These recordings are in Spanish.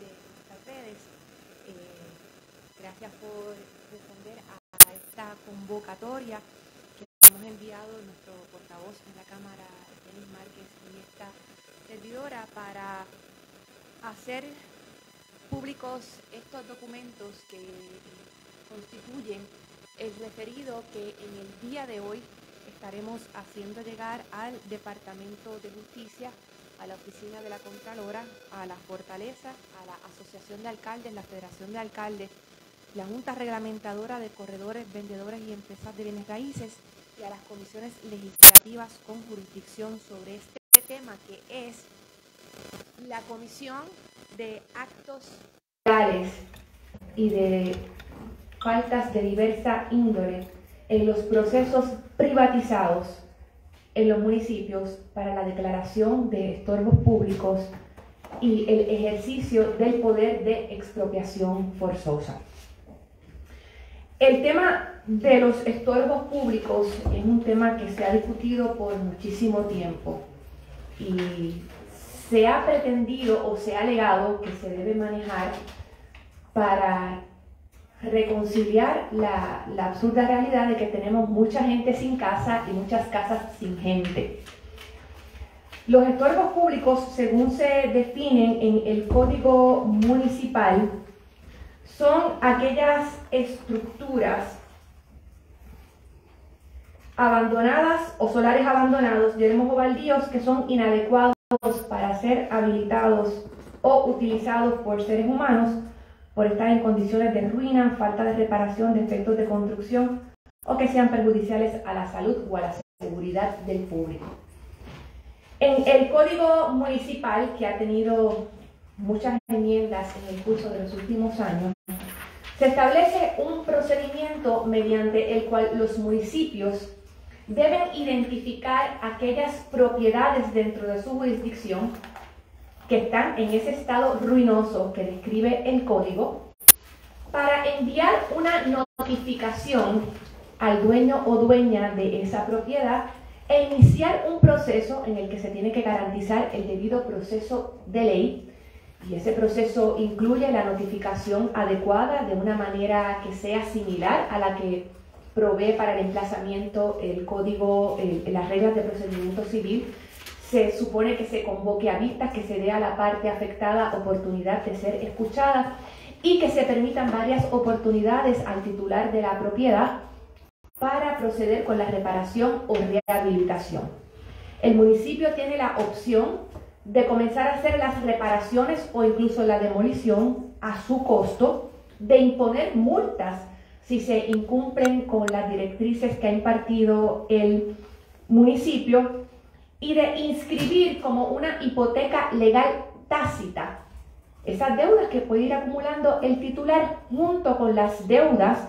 de nuestras redes. Eh, gracias por responder a, esta convocatoria que hemos enviado nuestro portavoz en la Cámara, Denis Márquez, y esta servidora para hacer públicos estos documentos que constituyen el referido que en el día de hoy estaremos haciendo llegar al Departamento de Justicia, a la Oficina de la Contralora, a la Fortaleza, a la Asociación de Alcaldes, la Federación de Alcaldes, la Junta Reglamentadora de Corredores, Vendedores y Empresas de Bienes Raíces y a las comisiones legislativas con jurisdicción sobre este tema que es la Comisión de Actos Legales y de faltas de diversa índole en los procesos privatizados en los municipios para la declaración de estorbos públicos y el ejercicio del poder de expropiación forzosa. El tema de los estorbos públicos es un tema que se ha discutido por muchísimo tiempo y se ha pretendido o se ha alegado que se debe manejar para reconciliar la, absurda realidad de que tenemos mucha gente sin casa y muchas casas sin gente. Los estorbos públicos, según se definen en el Código Municipal, son aquellas estructuras abandonadas o solares abandonados, diremos o baldíos, que son inadecuados para ser habilitados o utilizados por seres humanos por estar en condiciones de ruina, falta de reparación, defectos de construcción o que sean perjudiciales a la salud o a la seguridad del público. En el Código Municipal, que ha tenido muchas enmiendas en el curso de los últimos años, se establece un procedimiento mediante el cual los municipios deben identificar aquellas propiedades dentro de su jurisdicción que están en ese estado ruinoso que describe el código para enviar una notificación al dueño o dueña de esa propiedad e iniciar un proceso en el que se tiene que garantizar el debido proceso de ley. Y ese proceso incluye la notificación adecuada de una manera que sea similar a la que provee para el emplazamiento el código, las reglas de procedimiento civil, se supone que se convoque a vistas, que se dé a la parte afectada oportunidad de ser escuchada y que se permitan varias oportunidades al titular de la propiedad para proceder con la reparación o rehabilitación. El municipio tiene la opción de comenzar a hacer las reparaciones o incluso la demolición a su costo, de imponer multas si se incumplen con las directrices que ha impartido el municipio y de inscribir como una hipoteca legal tácita esas deudas que puede ir acumulando el titular junto con las deudas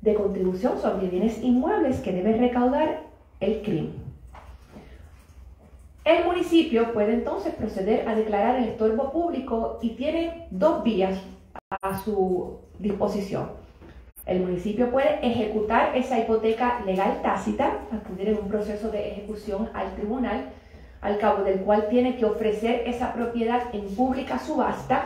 de contribución sobre bienes inmuebles que debe recaudar el crimen. El municipio puede entonces proceder a declarar el estorbo público y tiene dos vías a su disposición. El municipio puede ejecutar esa hipoteca legal tácita, acudir en un proceso de ejecución al tribunal, al cabo del cual tiene que ofrecer esa propiedad en pública subasta,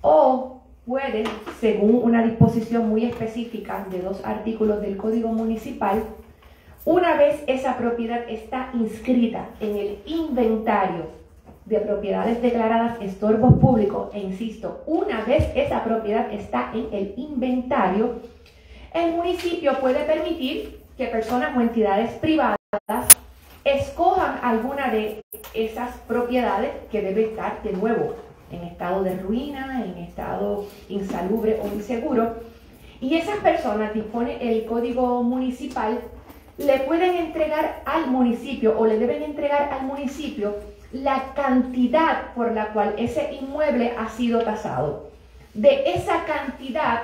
o puede, según una disposición muy específica de dos artículos del Código Municipal, una vez esa propiedad está inscrita en el inventario de propiedades declaradas estorbos públicos, e insisto, una vez esa propiedad está en el inventario, el municipio puede permitir que personas o entidades privadas escojan alguna de esas propiedades que debe estar de nuevo en estado de ruina, en estado insalubre o inseguro, y esas personas, dispone el código municipal, le pueden entregar al municipio o le deben entregar al municipio la cantidad por la cual ese inmueble ha sido tasado. De esa cantidad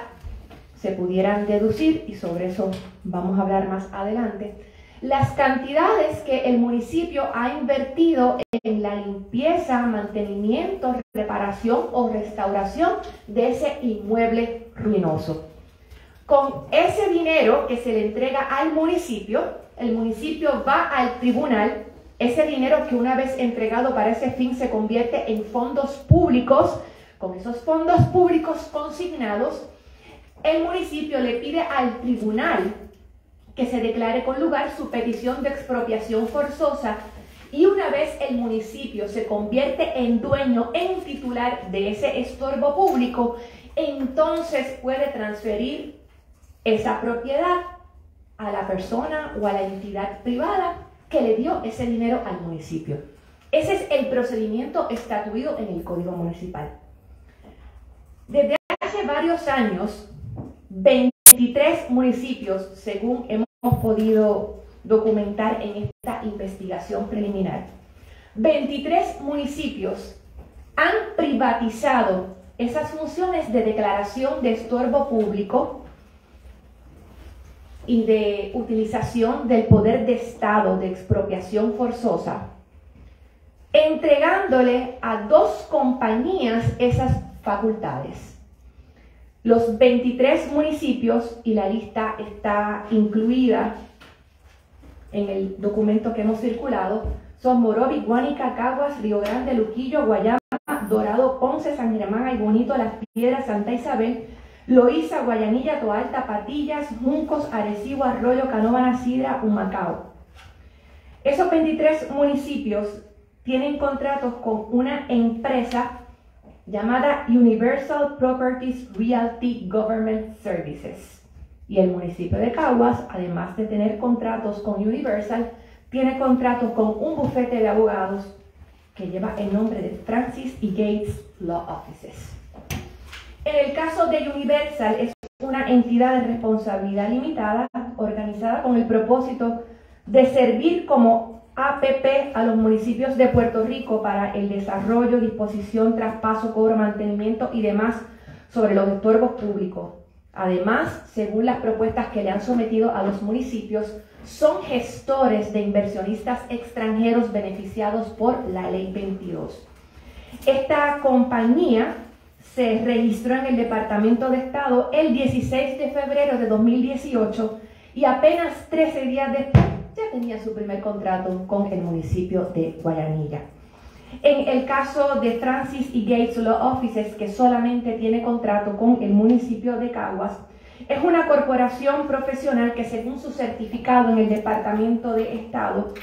se pudieran deducir, y sobre eso vamos a hablar más adelante, las cantidades que el municipio ha invertido en la limpieza, mantenimiento, reparación o restauración de ese inmueble ruinoso. Con ese dinero que se le entrega al municipio, el municipio va al tribunal ese dinero que una vez entregado para ese fin se convierte en fondos públicos Con esos fondos públicos consignados, el municipio le pide al tribunal que se declare con lugar su petición de expropiación forzosa y una vez el municipio se convierte en dueño, en titular de ese estorbo público, entonces puede transferir esa propiedad a la persona o a la entidad privada que le dio ese dinero al municipio. Ese es el procedimiento estatuido en el Código Municipal. Desde hace varios años, 23 municipios, según hemos podido documentar en esta investigación preliminar, 23 municipios han privatizado esas funciones de declaración de estorbo público y de utilización del poder de Estado de expropiación forzosa, entregándole a dos compañías esas facultades. Los 23 municipios, y la lista está incluida en el documento que hemos circulado, son Morovi, Guánica, Caguas, Río Grande, Luquillo, Guayama, Dorado, Ponce, San Germán, Bonito, Las Piedras, Santa Isabel, Loíza, Guayanilla, Toalta, Patillas, Juncos, Arecibo, Arroyo, Canóvana, Sidra, Humacao. Esos 23 municipios tienen contratos con una empresa llamada Universal Properties Realty Government Services. Y el municipio de Caguas, además de tener contratos con Universal, tiene contratos con un bufete de abogados que lleva el nombre de Francis y Gates Law Offices. En el caso de Universal es una entidad de responsabilidad limitada organizada con el propósito de servir como APP a los municipios de Puerto Rico para el desarrollo, disposición, traspaso, cobro, mantenimiento y demás sobre los estorbos públicos. Además, según las propuestas que le han sometido a los municipios, son gestores de inversionistas extranjeros beneficiados por la Ley 22. Esta compañía se registró en el Departamento de Estado el 16 de febrero de 2018 y apenas 13 días después ya tenía su primer contrato con el municipio de Guayanilla. En el caso de Francis y Gates Law Offices, que solamente tiene contrato con el municipio de Caguas, es una corporación profesional que según su certificado en el Departamento de Estado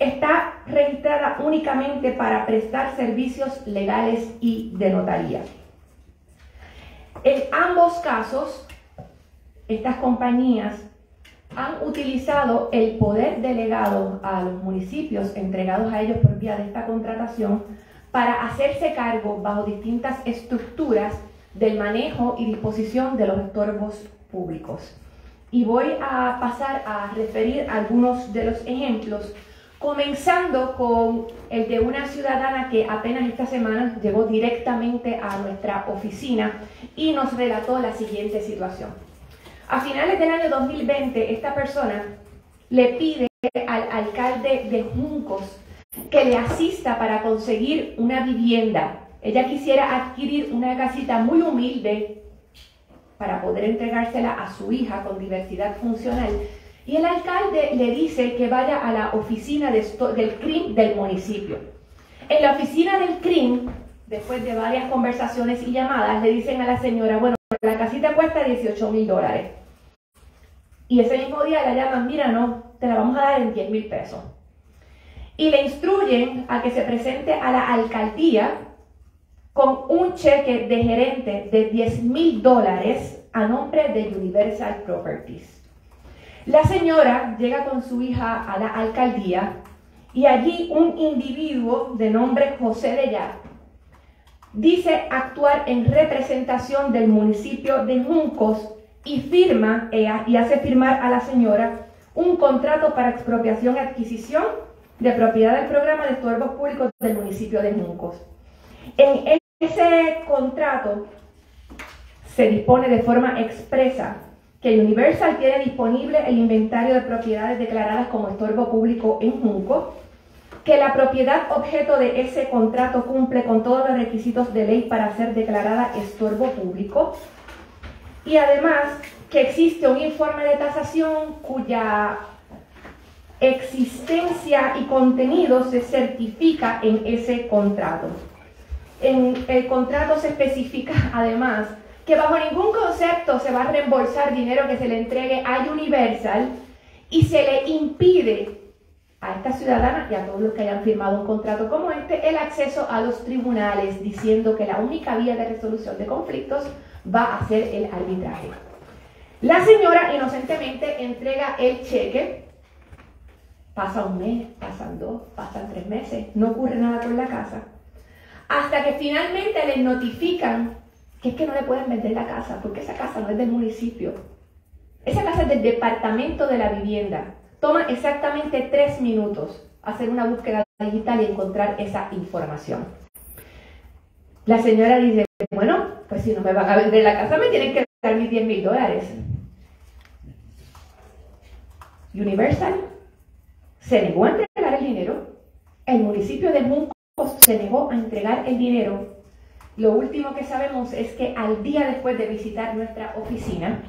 está registrada únicamente para prestar servicios legales y de notaría. En ambos casos, estas compañías han utilizado el poder delegado a los municipios entregados a ellos por vía de esta contratación para hacerse cargo bajo distintas estructuras del manejo y disposición de los estorbos públicos. Y voy a pasar a referir algunos de los ejemplos comenzando con el de una ciudadana que apenas esta semana llegó directamente a nuestra oficina y nos relató la siguiente situación. A finales del año 2020, esta persona le pide al alcalde de Juncos que le asista para conseguir una vivienda. Ella quisiera adquirir una casita muy humilde para poder entregársela a su hija con diversidad funcional y el alcalde le dice que vaya a la oficina del CRIM del municipio. En la oficina del CRIM, después de varias conversaciones y llamadas, le dicen a la señora, bueno, la casita cuesta 18 mil dólares. Y ese mismo día la llaman, mira, no, te la vamos a dar en 10 mil pesos. Y le instruyen a que se presente a la alcaldía con un cheque de gerente de 10 mil dólares a nombre de Universal Properties. La señora llega con su hija a la alcaldía y allí un individuo de nombre José de Ya dice actuar en representación del municipio de Juncos y firma y hace firmar a la señora un contrato para expropiación y adquisición de propiedad del programa de estorbos públicos del municipio de Juncos. En ese contrato se dispone de forma expresa que Universal tiene disponible el inventario de propiedades declaradas como estorbo público en Junco, que la propiedad objeto de ese contrato cumple con todos los requisitos de ley para ser declarada estorbo público, y además que existe un informe de tasación cuya existencia y contenido se certifica en ese contrato. en el contrato se especifica además que bajo ningún concepto se va a reembolsar dinero que se le entregue a Universal y se le impide a esta ciudadana y a todos los que hayan firmado un contrato como este el acceso a los tribunales diciendo que la única vía de resolución de conflictos va a ser el arbitraje. La señora inocentemente entrega el cheque, pasa un mes, pasan dos, pasan tres meses, no ocurre nada con la casa, hasta que finalmente les notifican que es que no le pueden vender la casa, porque esa casa no es del municipio. Esa casa es del departamento de la vivienda. Toma exactamente tres minutos hacer una búsqueda digital y encontrar esa información. La señora dice, bueno, pues si no me van a vender la casa, me tienen que dar mis 10 mil dólares. Universal se negó a entregar el dinero. El municipio de Juncos se negó a entregar el dinero lo último que sabemos es que al día después de visitar nuestra oficina,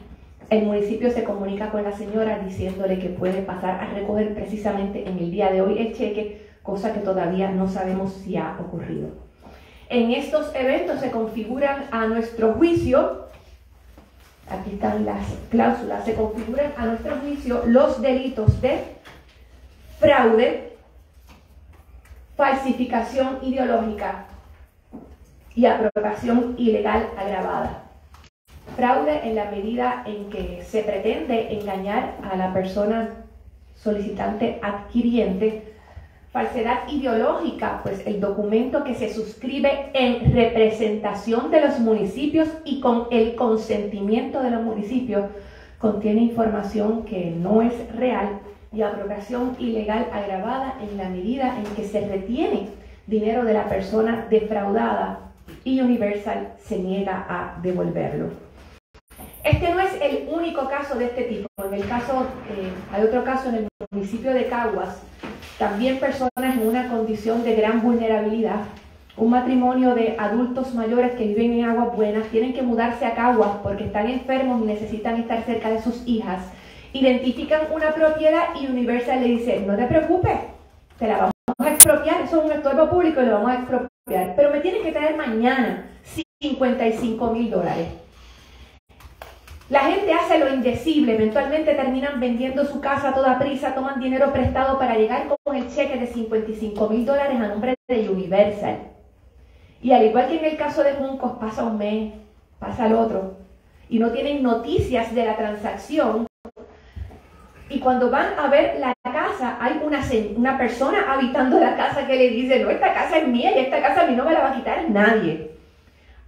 el municipio se comunica con la señora diciéndole que puede pasar a recoger precisamente en el día de hoy el cheque, cosa que todavía no sabemos si ha ocurrido. En estos eventos se configuran a nuestro juicio, aquí están las cláusulas, se configuran a nuestro juicio los delitos de fraude, falsificación ideológica, y apropiación ilegal agravada. Fraude en la medida en que se pretende engañar a la persona solicitante adquiriente. Falsedad ideológica, pues el documento que se suscribe en representación de los municipios y con el consentimiento de los municipios contiene información que no es real y apropiación ilegal agravada en la medida en que se retiene dinero de la persona defraudada y Universal se niega a devolverlo. Este no es el único caso de este tipo. En el caso, eh, hay otro caso en el municipio de Caguas, también personas en una condición de gran vulnerabilidad, un matrimonio de adultos mayores que viven en aguas buenas, tienen que mudarse a Caguas porque están enfermos y necesitan estar cerca de sus hijas. Identifican una propiedad y Universal le dice, no te preocupes, te la vamos a expropiar, eso es un estorbo público y lo vamos a expropiar pero me tienes que traer mañana 55 mil dólares. La gente hace lo indecible, eventualmente terminan vendiendo su casa a toda prisa, toman dinero prestado para llegar con el cheque de 55 mil dólares a nombre de Universal. Y al igual que en el caso de Juncos, pasa un mes, pasa el otro, y no tienen noticias de la transacción, y cuando van a ver la casa, hay una, una persona habitando la casa que le dice, no, esta casa es mía y esta casa a mí no me la va a quitar nadie.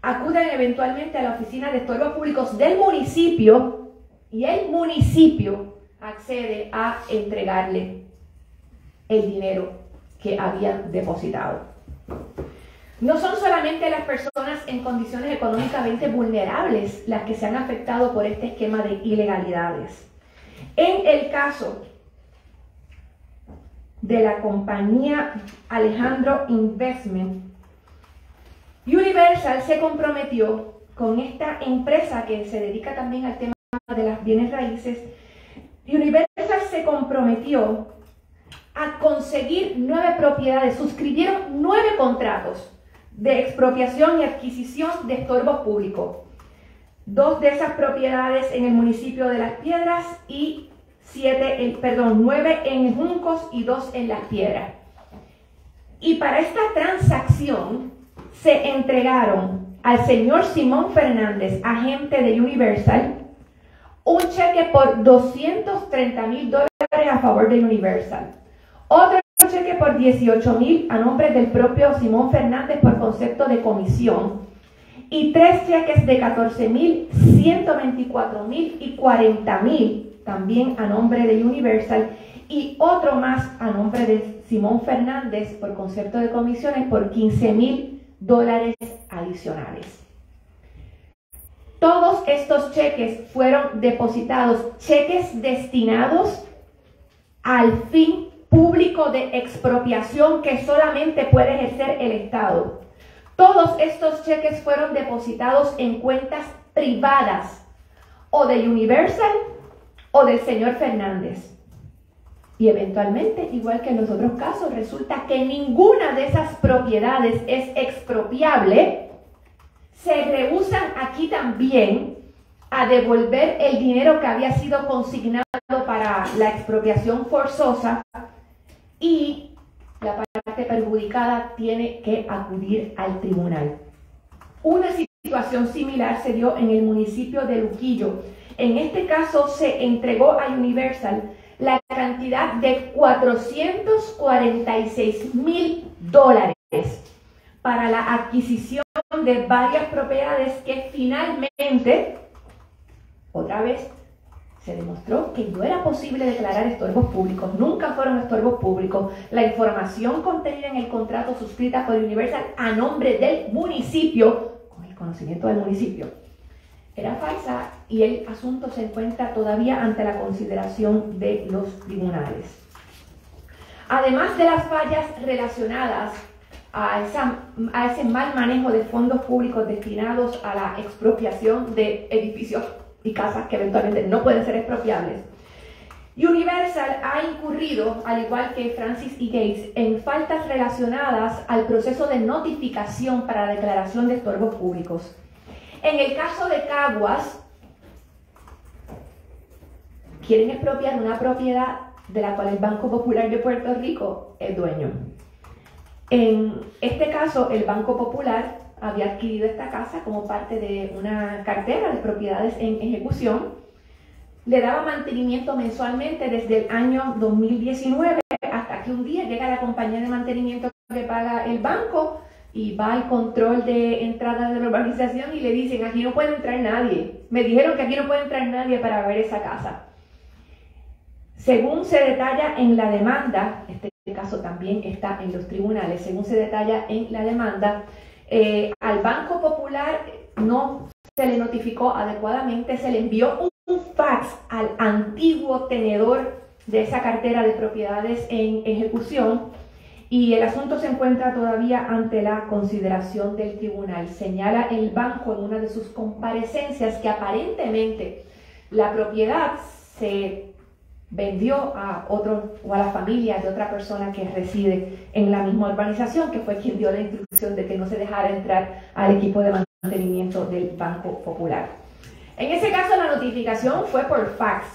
Acuden eventualmente a la oficina de estorbos públicos del municipio y el municipio accede a entregarle el dinero que habían depositado. No son solamente las personas en condiciones económicamente vulnerables las que se han afectado por este esquema de ilegalidades. En el caso de la compañía Alejandro Investment, Universal se comprometió con esta empresa que se dedica también al tema de las bienes raíces. Universal se comprometió a conseguir nueve propiedades, suscribieron nueve contratos de expropiación y adquisición de estorbos públicos dos de esas propiedades en el municipio de Las Piedras y siete, perdón, nueve en Juncos y dos en Las Piedras. Y para esta transacción se entregaron al señor Simón Fernández, agente de Universal, un cheque por 230 mil dólares a favor de Universal. Otro cheque por 18 mil a nombre del propio Simón Fernández por concepto de comisión y tres cheques de 14 mil, 124 mil y 40 mil también a nombre de Universal y otro más a nombre de Simón Fernández por concepto de comisiones por 15 mil dólares adicionales. Todos estos cheques fueron depositados, cheques destinados al fin público de expropiación que solamente puede ejercer el Estado. Todos estos cheques fueron depositados en cuentas privadas o de Universal o del señor Fernández. Y eventualmente, igual que en los otros casos, resulta que ninguna de esas propiedades es expropiable, se rehusan aquí también a devolver el dinero que había sido consignado para la expropiación forzosa y la parte perjudicada tiene que acudir al tribunal. Una situación similar se dio en el municipio de Luquillo. En este caso se entregó a Universal la cantidad de 446 mil dólares para la adquisición de varias propiedades que finalmente, otra vez, se demostró que no era posible declarar estorbos públicos, nunca fueron estorbos públicos. La información contenida en el contrato suscrita por Universal a nombre del municipio, con el conocimiento del municipio, era falsa y el asunto se encuentra todavía ante la consideración de los tribunales. Además de las fallas relacionadas a, a, ese mal manejo de fondos públicos destinados a la expropiación de edificios y casas que eventualmente no pueden ser expropiables. Universal ha incurrido, al igual que Francis y Gates, en faltas relacionadas al proceso de notificación para la declaración de estorbos públicos. En el caso de Caguas, quieren expropiar una propiedad de la cual el Banco Popular de Puerto Rico es dueño. En este caso, el Banco Popular había adquirido esta casa como parte de una cartera de propiedades en ejecución. Le daba mantenimiento mensualmente desde el año 2019 hasta que un día llega la compañía de mantenimiento que paga el banco y va al control de entrada de la urbanización y le dicen, aquí no puede entrar nadie. Me dijeron que aquí no puede entrar nadie para ver esa casa. Según se detalla en la demanda, este caso también está en los tribunales, según se detalla en la demanda, eh, al Banco Popular no se le notificó adecuadamente, se le envió un, fax al antiguo tenedor de esa cartera de propiedades en ejecución y el asunto se encuentra todavía ante la consideración del tribunal. Señala el banco en una de sus comparecencias que aparentemente la propiedad se vendió a otro o a la familia de otra persona que reside en la misma urbanización, que fue quien dio la instrucción de que no se dejara entrar al equipo de mantenimiento del Banco Popular. En ese caso la notificación fue por fax,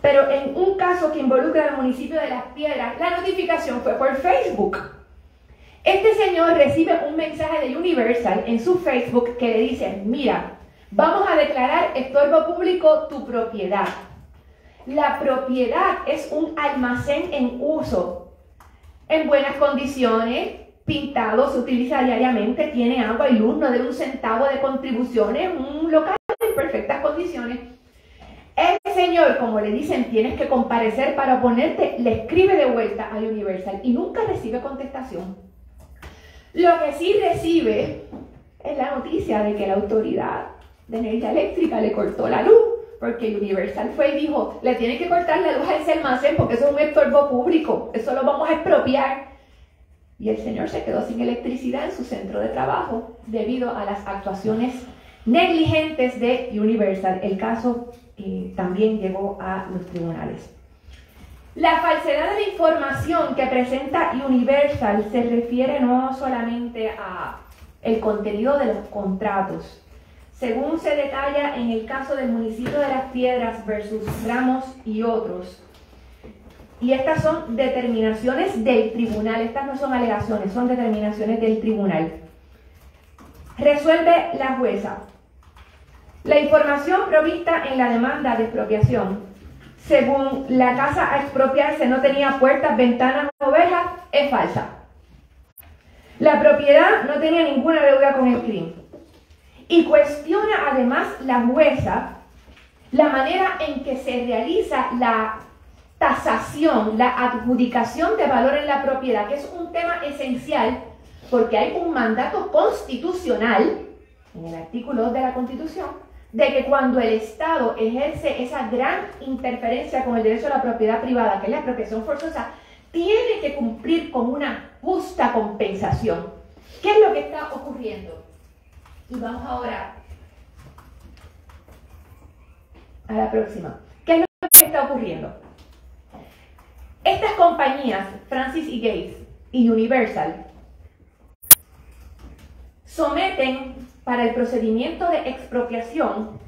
pero en un caso que involucra al municipio de Las Piedras, la notificación fue por Facebook. Este señor recibe un mensaje de Universal en su Facebook que le dice, mira, vamos a declarar estorbo público tu propiedad. La propiedad es un almacén en uso, en buenas condiciones, pintado, se utiliza diariamente, tiene agua y luz, no debe un centavo de contribuciones, un local en perfectas condiciones. El señor, como le dicen, tienes que comparecer para oponerte, le escribe de vuelta a Universal y nunca recibe contestación. Lo que sí recibe es la noticia de que la autoridad de energía eléctrica le cortó la luz porque Universal fue y dijo, le tiene que cortar la luz a ese almacén porque eso es un estorbo público, eso lo vamos a expropiar. Y el señor se quedó sin electricidad en su centro de trabajo debido a las actuaciones negligentes de Universal. El caso eh, también llegó a los tribunales. La falsedad de la información que presenta Universal se refiere no solamente a el contenido de los contratos, según se detalla en el caso del municipio de Las Piedras versus Ramos y otros. Y estas son determinaciones del tribunal, estas no son alegaciones, son determinaciones del tribunal. Resuelve la jueza. La información provista en la demanda de expropiación, según la casa a expropiarse no tenía puertas, ventanas o verjas, es falsa. La propiedad no tenía ninguna deuda con el crimen y cuestiona además la jueza la manera en que se realiza la tasación, la adjudicación de valor en la propiedad, que es un tema esencial porque hay un mandato constitucional en el artículo 2 de la Constitución de que cuando el Estado ejerce esa gran interferencia con el derecho a la propiedad privada, que es la apropiación forzosa, tiene que cumplir con una justa compensación. ¿Qué es lo que está ocurriendo? Y vamos ahora a la próxima. ¿Qué es lo que está ocurriendo? Estas compañías, Francis y Gates y Universal, someten para el procedimiento de expropiación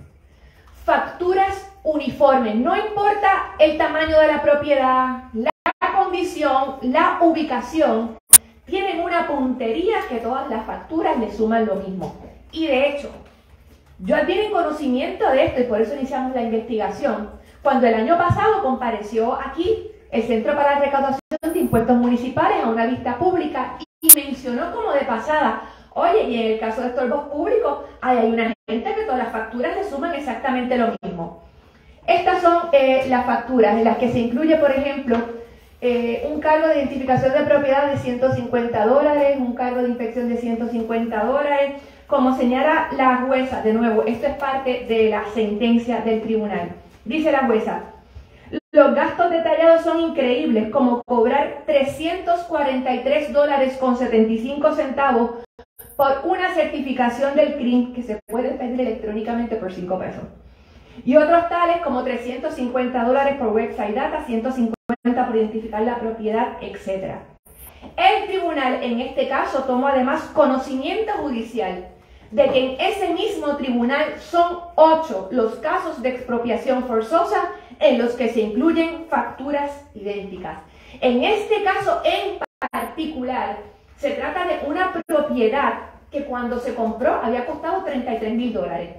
facturas uniformes. No importa el tamaño de la propiedad, la condición, la ubicación, tienen una puntería que todas las facturas le suman lo mismo. Y de hecho, yo adquirí conocimiento de esto y por eso iniciamos la investigación. Cuando el año pasado compareció aquí el Centro para la Recaudación de Impuestos Municipales a una vista pública y mencionó como de pasada, oye, y en el caso de estorbos públicos, hay una gente que todas las facturas le suman exactamente lo mismo. Estas son eh, las facturas en las que se incluye, por ejemplo, eh, un cargo de identificación de propiedad de 150 dólares, un cargo de inspección de 150 dólares, como señala la jueza, de nuevo, esto es parte de la sentencia del tribunal. Dice la jueza, los gastos detallados son increíbles, como cobrar 343 dólares con 75 centavos por una certificación del CRIM que se puede pedir electrónicamente por 5 pesos. Y otros tales como 350 dólares por website data, 150 por identificar la propiedad, etc. El tribunal en este caso tomó además conocimiento judicial de que en ese mismo tribunal son ocho los casos de expropiación forzosa en los que se incluyen facturas idénticas. En este caso en particular, se trata de una propiedad que cuando se compró había costado 33 mil dólares.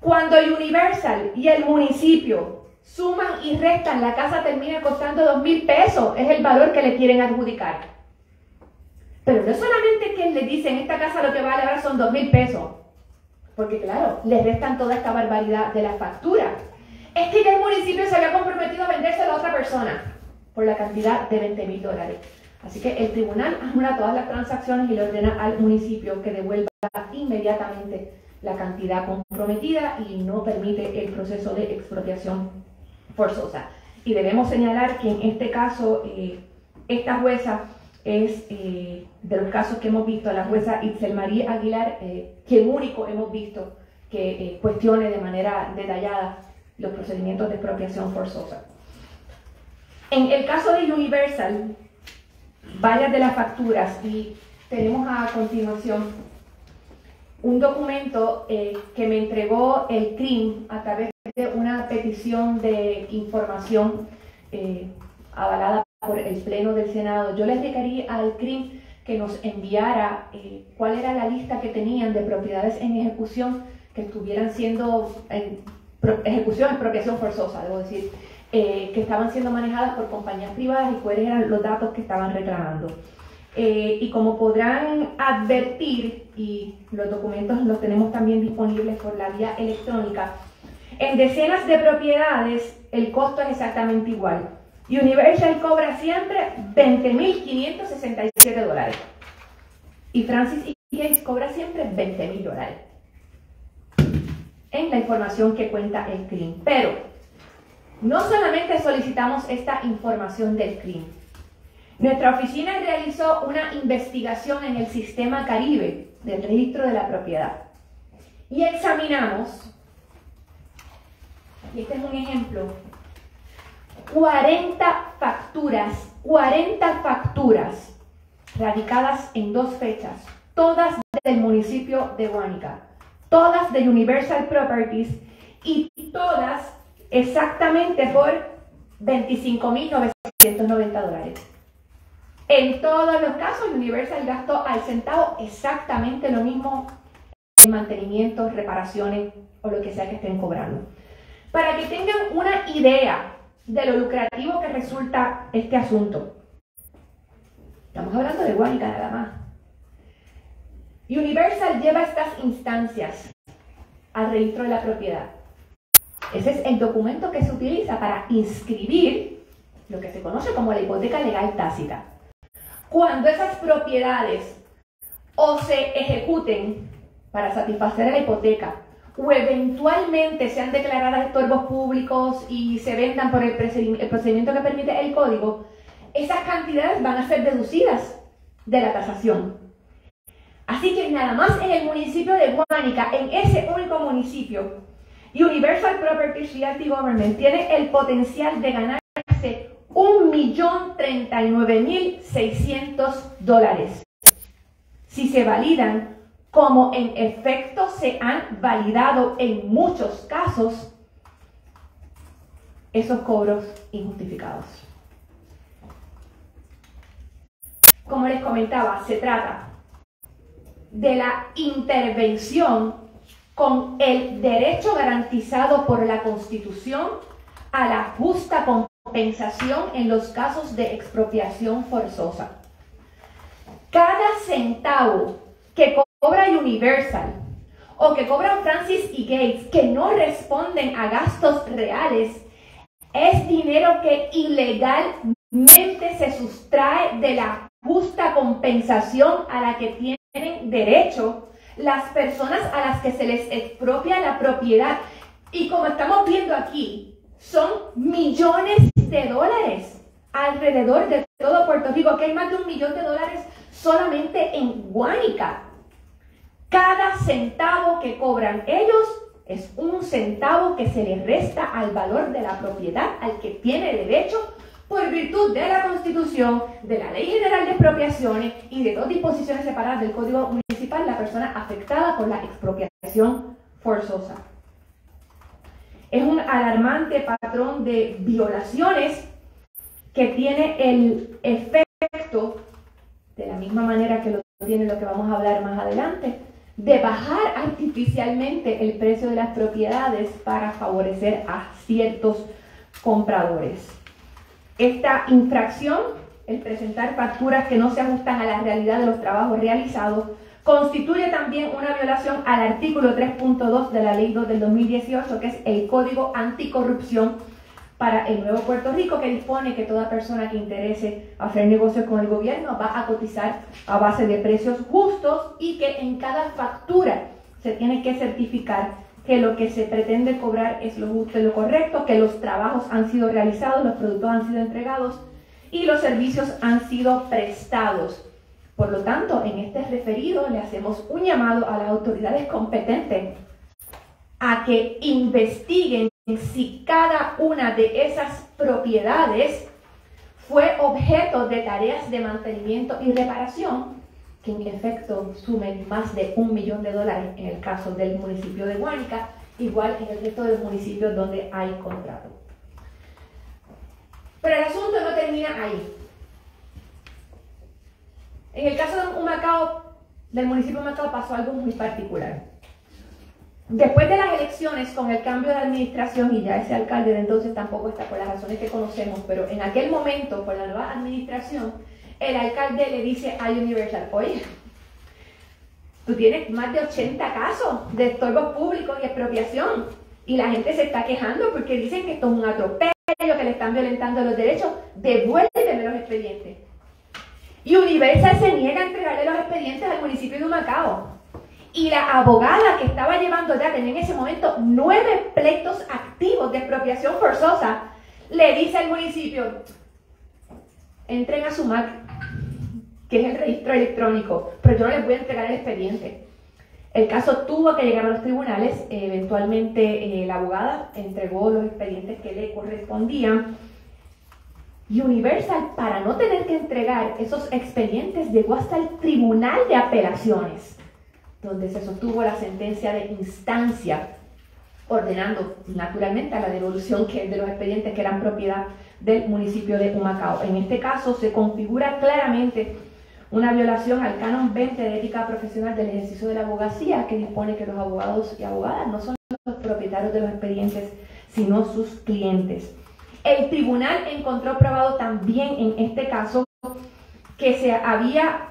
Cuando Universal y el municipio suman y restan, la casa termina costando 2 mil pesos, es el valor que le quieren adjudicar. Pero no solamente que le dicen, esta casa lo que vale ahora son dos mil pesos, porque claro, le restan toda esta barbaridad de la factura. Es que ya el municipio se había comprometido a vendérselo a otra persona por la cantidad de 20 mil dólares. Así que el tribunal anula todas las transacciones y le ordena al municipio que devuelva inmediatamente la cantidad comprometida y no permite el proceso de expropiación forzosa. Y debemos señalar que en este caso, eh, esta jueza es eh, de los casos que hemos visto, la jueza Itzel María Aguilar, eh, quien único hemos visto que eh, cuestione de manera detallada los procedimientos de expropiación forzosa. En el caso de Universal, varias de las facturas, y tenemos a continuación un documento que me entregó el CRIM a través de una petición de información avalada por el Pleno del Senado, yo les requerí al CRIM que nos enviara eh, cuál era la lista que tenían de propiedades en ejecución que estuvieran siendo en ejecución, expropiación forzosa, debo decir, eh, que estaban siendo manejadas por compañías privadas y cuáles eran los datos que estaban reclamando. Eh, y como podrán advertir, y los documentos los tenemos también disponibles por la vía electrónica, en decenas de propiedades el costo es exactamente igual. Universal cobra siempre 20.567 dólares. Y Francis y Gates cobra siempre 20.000 dólares. En la información que cuenta el CRIM. Pero no solamente solicitamos esta información del CRIM. Nuestra oficina realizó una investigación en el sistema Caribe del registro de la propiedad. Y examinamos, y este es un ejemplo 40 facturas, 40 facturas radicadas en dos fechas, todas del municipio de Huánica, todas de Universal Properties y todas exactamente por 25.990 dólares. En todos los casos, Universal gastó al centavo exactamente lo mismo en mantenimiento, reparaciones o lo que sea que estén cobrando. Para que tengan una idea de lo lucrativo que resulta este asunto. Estamos hablando de Guanica nada más. Universal lleva estas instancias al registro de la propiedad. Ese es el documento que se utiliza para inscribir lo que se conoce como la hipoteca legal tácita. Cuando esas propiedades o se ejecuten para satisfacer la hipoteca o eventualmente sean declaradas estorbos públicos y se vendan por el, procedimiento que permite el código, esas cantidades van a ser deducidas de la tasación. Así que nada más en el municipio de Guánica, en ese único municipio, Universal Property Realty Government tiene el potencial de ganarse 1.039.600 dólares. Si se validan, como en efecto se han validado en muchos casos, esos cobros injustificados. Como les comentaba, se trata de la intervención con el derecho garantizado por la Constitución a la justa compensación en los casos de expropiación forzosa. Cada centavo que cobra Universal o que cobran Francis y Gates que no responden a gastos reales es dinero que ilegalmente se sustrae de la justa compensación a la que tienen derecho las personas a las que se les expropia la propiedad. Y como estamos viendo aquí, son millones de dólares alrededor de todo Puerto Rico, que hay más de un millón de dólares solamente en Guánica. Cada centavo que cobran ellos es un centavo que se le resta al valor de la propiedad al que tiene derecho por virtud de la Constitución, de la Ley General de Expropiaciones y de dos disposiciones separadas del Código Municipal, la persona afectada por la expropiación forzosa. Es un alarmante patrón de violaciones que tiene el efecto, de la misma manera que lo tiene lo que vamos a hablar más adelante, de bajar artificialmente el precio de las propiedades para favorecer a ciertos compradores. Esta infracción, el presentar facturas que no se ajustan a la realidad de los trabajos realizados, constituye también una violación al artículo 3.2 de la Ley 2 del 2018, que es el Código Anticorrupción para el Nuevo Puerto Rico, que dispone que toda persona que interese hacer negocios con el gobierno va a cotizar a base de precios justos y que en cada factura se tiene que certificar que lo que se pretende cobrar es lo justo y lo correcto, que los trabajos han sido realizados, los productos han sido entregados y los servicios han sido prestados. Por lo tanto, en este referido le hacemos un llamado a las autoridades competentes a que investiguen si cada una de esas propiedades fue objeto de tareas de mantenimiento y reparación que en efecto sumen más de un millón de dólares en el caso del municipio de Huánica, igual en el resto de los municipios donde hay contrato. Pero el asunto no termina ahí. En el caso de Humacao, del municipio de Humacao pasó algo muy particular. Después de las elecciones, con el cambio de administración, y ya ese alcalde de entonces tampoco está por las razones que conocemos, pero en aquel momento, por la nueva administración, el alcalde le dice a Universal, oye, tú tienes más de 80 casos de estorbos públicos y expropiación y la gente se está quejando porque dicen que esto es un atropello, que le están violentando los derechos, devuélveme los expedientes. Y Universal se niega a entregarle los expedientes al municipio de Humacao. Y la abogada que estaba llevando ya, tenía en ese momento nueve pleitos activos de expropiación forzosa, le dice al municipio, entren a su Mac que es el registro electrónico, pero yo no les voy a entregar el expediente. El caso tuvo que llegar a los tribunales, eventualmente eh, la abogada entregó los expedientes que le correspondían. Y Universal, para no tener que entregar esos expedientes, llegó hasta el Tribunal de Apelaciones, donde se sostuvo la sentencia de instancia, ordenando naturalmente a la devolución de los expedientes que eran propiedad del municipio de Humacao. En este caso se configura claramente una violación al canon 20 de ética profesional del ejercicio de la abogacía que dispone que los abogados y abogadas no son los propietarios de los expedientes, sino sus clientes. El tribunal encontró probado también en este caso que se había,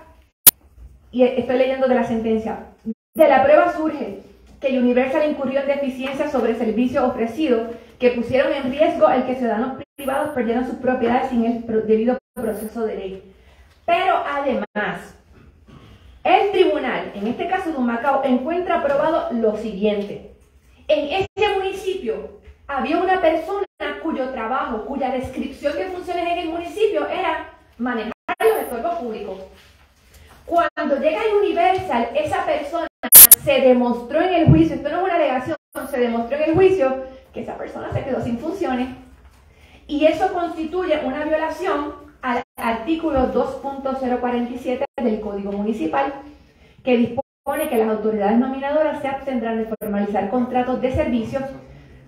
y estoy leyendo de la sentencia, de la prueba surge que Universal incurrió en deficiencias sobre servicio ofrecido que pusieron en riesgo el que ciudadanos privados perdieran sus propiedades sin el debido proceso de ley. Pero además, el tribunal, en este caso de Macao, encuentra aprobado lo siguiente. En este municipio había una persona cuyo trabajo, cuya descripción de funciones en el municipio era manejar los estorbos públicos. Cuando llega a Universal, esa persona se demostró en el juicio, esto no es una alegación, se demostró en el juicio que esa persona se quedó sin funciones Y eso constituye una violación al artículo 2.047 del Código Municipal, que dispone que las autoridades nominadoras se abstendrán de formalizar contratos de servicios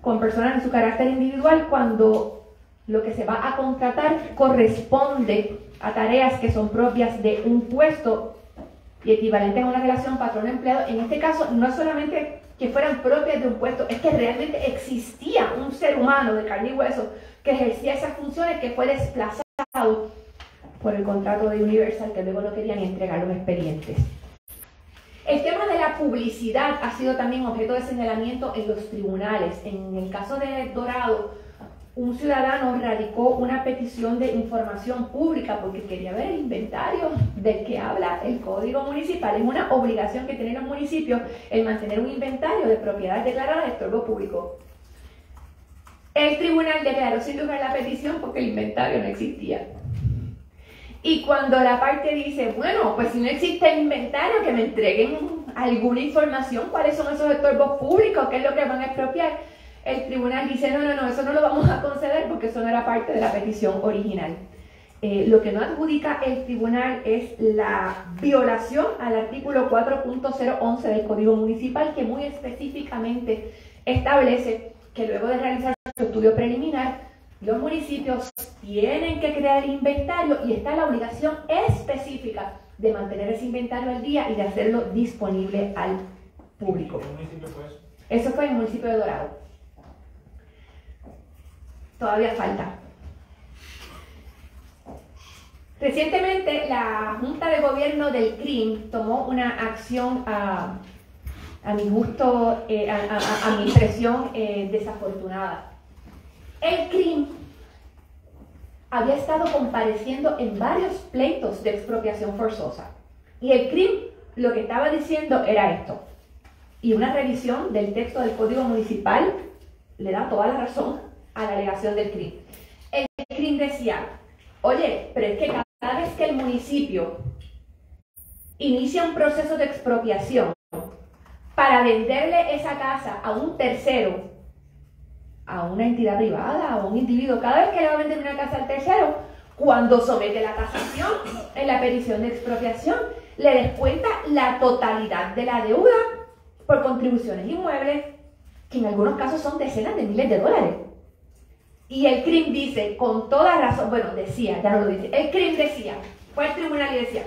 con personas en su carácter individual cuando lo que se va a contratar corresponde a tareas que son propias de un puesto y equivalentes a una relación patrón-empleado. En este caso, no solamente que fueran propias de un puesto, es que realmente existía un ser humano de carne y hueso que ejercía esas funciones que fue desplazado por el contrato de Universal que luego no querían entregar los expedientes. El tema de la publicidad ha sido también objeto de señalamiento en los tribunales. En el caso de Dorado, un ciudadano radicó una petición de información pública porque quería ver el inventario del que habla el Código Municipal. Es una obligación que tienen los municipios el mantener un inventario de propiedades declaradas de estorbo público. El tribunal declaró sin lugar la petición porque el inventario no existía. Y cuando la parte dice, bueno, pues si no existe el inventario, que me entreguen alguna información, cuáles son esos estorbos públicos, qué es lo que van a expropiar, el tribunal dice, no, no, no, eso no lo vamos a conceder porque eso no era parte de la petición original. Eh, lo que no adjudica el tribunal es la violación al artículo 4.011 del Código Municipal que muy específicamente establece que luego de realizar su estudio preliminar, los municipios tienen que crear inventario y está la obligación específica de mantener ese inventario al día y de hacerlo disponible al público. ¿Qué municipio fue eso? Eso fue en el municipio de Dorado. Todavía falta. Recientemente la Junta de Gobierno del CRIM tomó una acción a, mi gusto, eh, a, mi impresión eh, desafortunada. El CRIM había estado compareciendo en varios pleitos de expropiación forzosa. Y el CRIM lo que estaba diciendo era esto. Y una revisión del texto del Código Municipal le da toda la razón a la alegación del CRIM. El CRIM decía, oye, pero es que cada vez que el municipio inicia un proceso de expropiación para venderle esa casa a un tercero a una entidad privada, a un individuo, cada vez que le va a vender una casa al tercero, cuando somete la tasación en la petición de expropiación, le descuenta la totalidad de la deuda por contribuciones inmuebles, que en algunos casos son decenas de miles de dólares. Y el CRIM dice, con toda razón, bueno, decía, ya no lo dice, el CRIM decía, fue el tribunal y decía,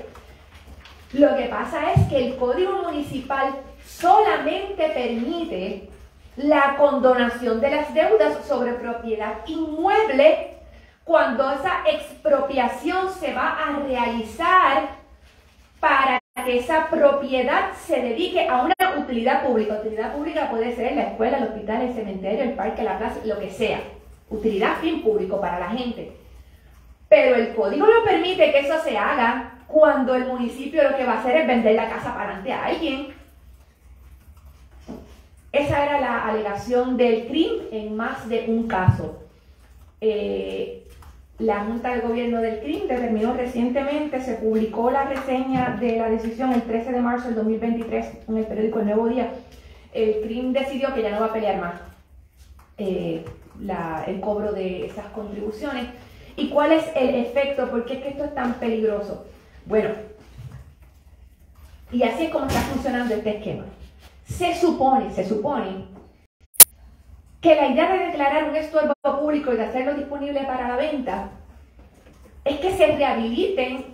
lo que pasa es que el Código Municipal solamente permite la condonación de las deudas sobre propiedad inmueble cuando esa expropiación se va a realizar para que esa propiedad se dedique a una utilidad pública. Utilidad pública puede ser la escuela, el hospital, el cementerio, el parque, la plaza, lo que sea. Utilidad fin público para la gente. Pero el código no permite que eso se haga cuando el municipio lo que va a hacer es vender la casa para adelante a alguien esa era la alegación del CRIM en más de un caso. Eh, la Junta de Gobierno del CRIM determinó recientemente, se publicó la reseña de la decisión el 13 de marzo del 2023 en el periódico El Nuevo Día. El CRIM decidió que ya no va a pelear más eh, el cobro de esas contribuciones. ¿Y cuál es el efecto? ¿Por qué es que esto es tan peligroso? Bueno, y así es como está funcionando este esquema. Se supone, se supone que la idea de declarar un estorbo público y de hacerlo disponible para la venta es que se rehabiliten,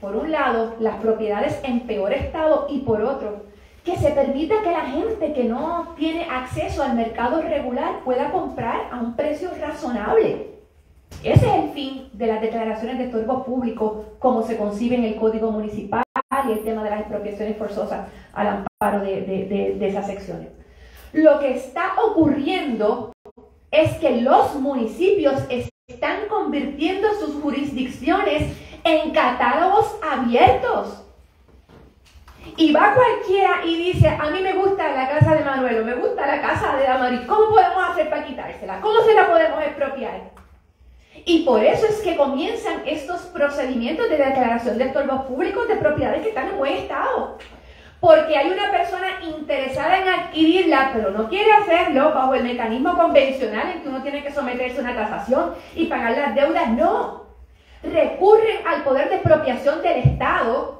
por un lado, las propiedades en peor estado y por otro, que se permita que la gente que no tiene acceso al mercado regular pueda comprar a un precio razonable. Ese es el fin de las declaraciones de estorbo público como se concibe en el Código Municipal y el tema de las expropiaciones forzosas al amparo de, esas secciones. Lo que está ocurriendo es que los municipios están convirtiendo sus jurisdicciones en catálogos abiertos. Y va cualquiera y dice, a mí me gusta la casa de Manuel me gusta la casa de Damaris, ¿cómo podemos hacer para quitársela? ¿Cómo se la podemos expropiar? Y por eso es que comienzan estos procedimientos de declaración de estorbos públicos de propiedades que están en buen estado. porque hay una persona interesada en adquirirla, pero no quiere hacerlo bajo el mecanismo convencional en que uno tiene que someterse a una tasación y pagar las deudas, no. Recurren al poder de expropiación del Estado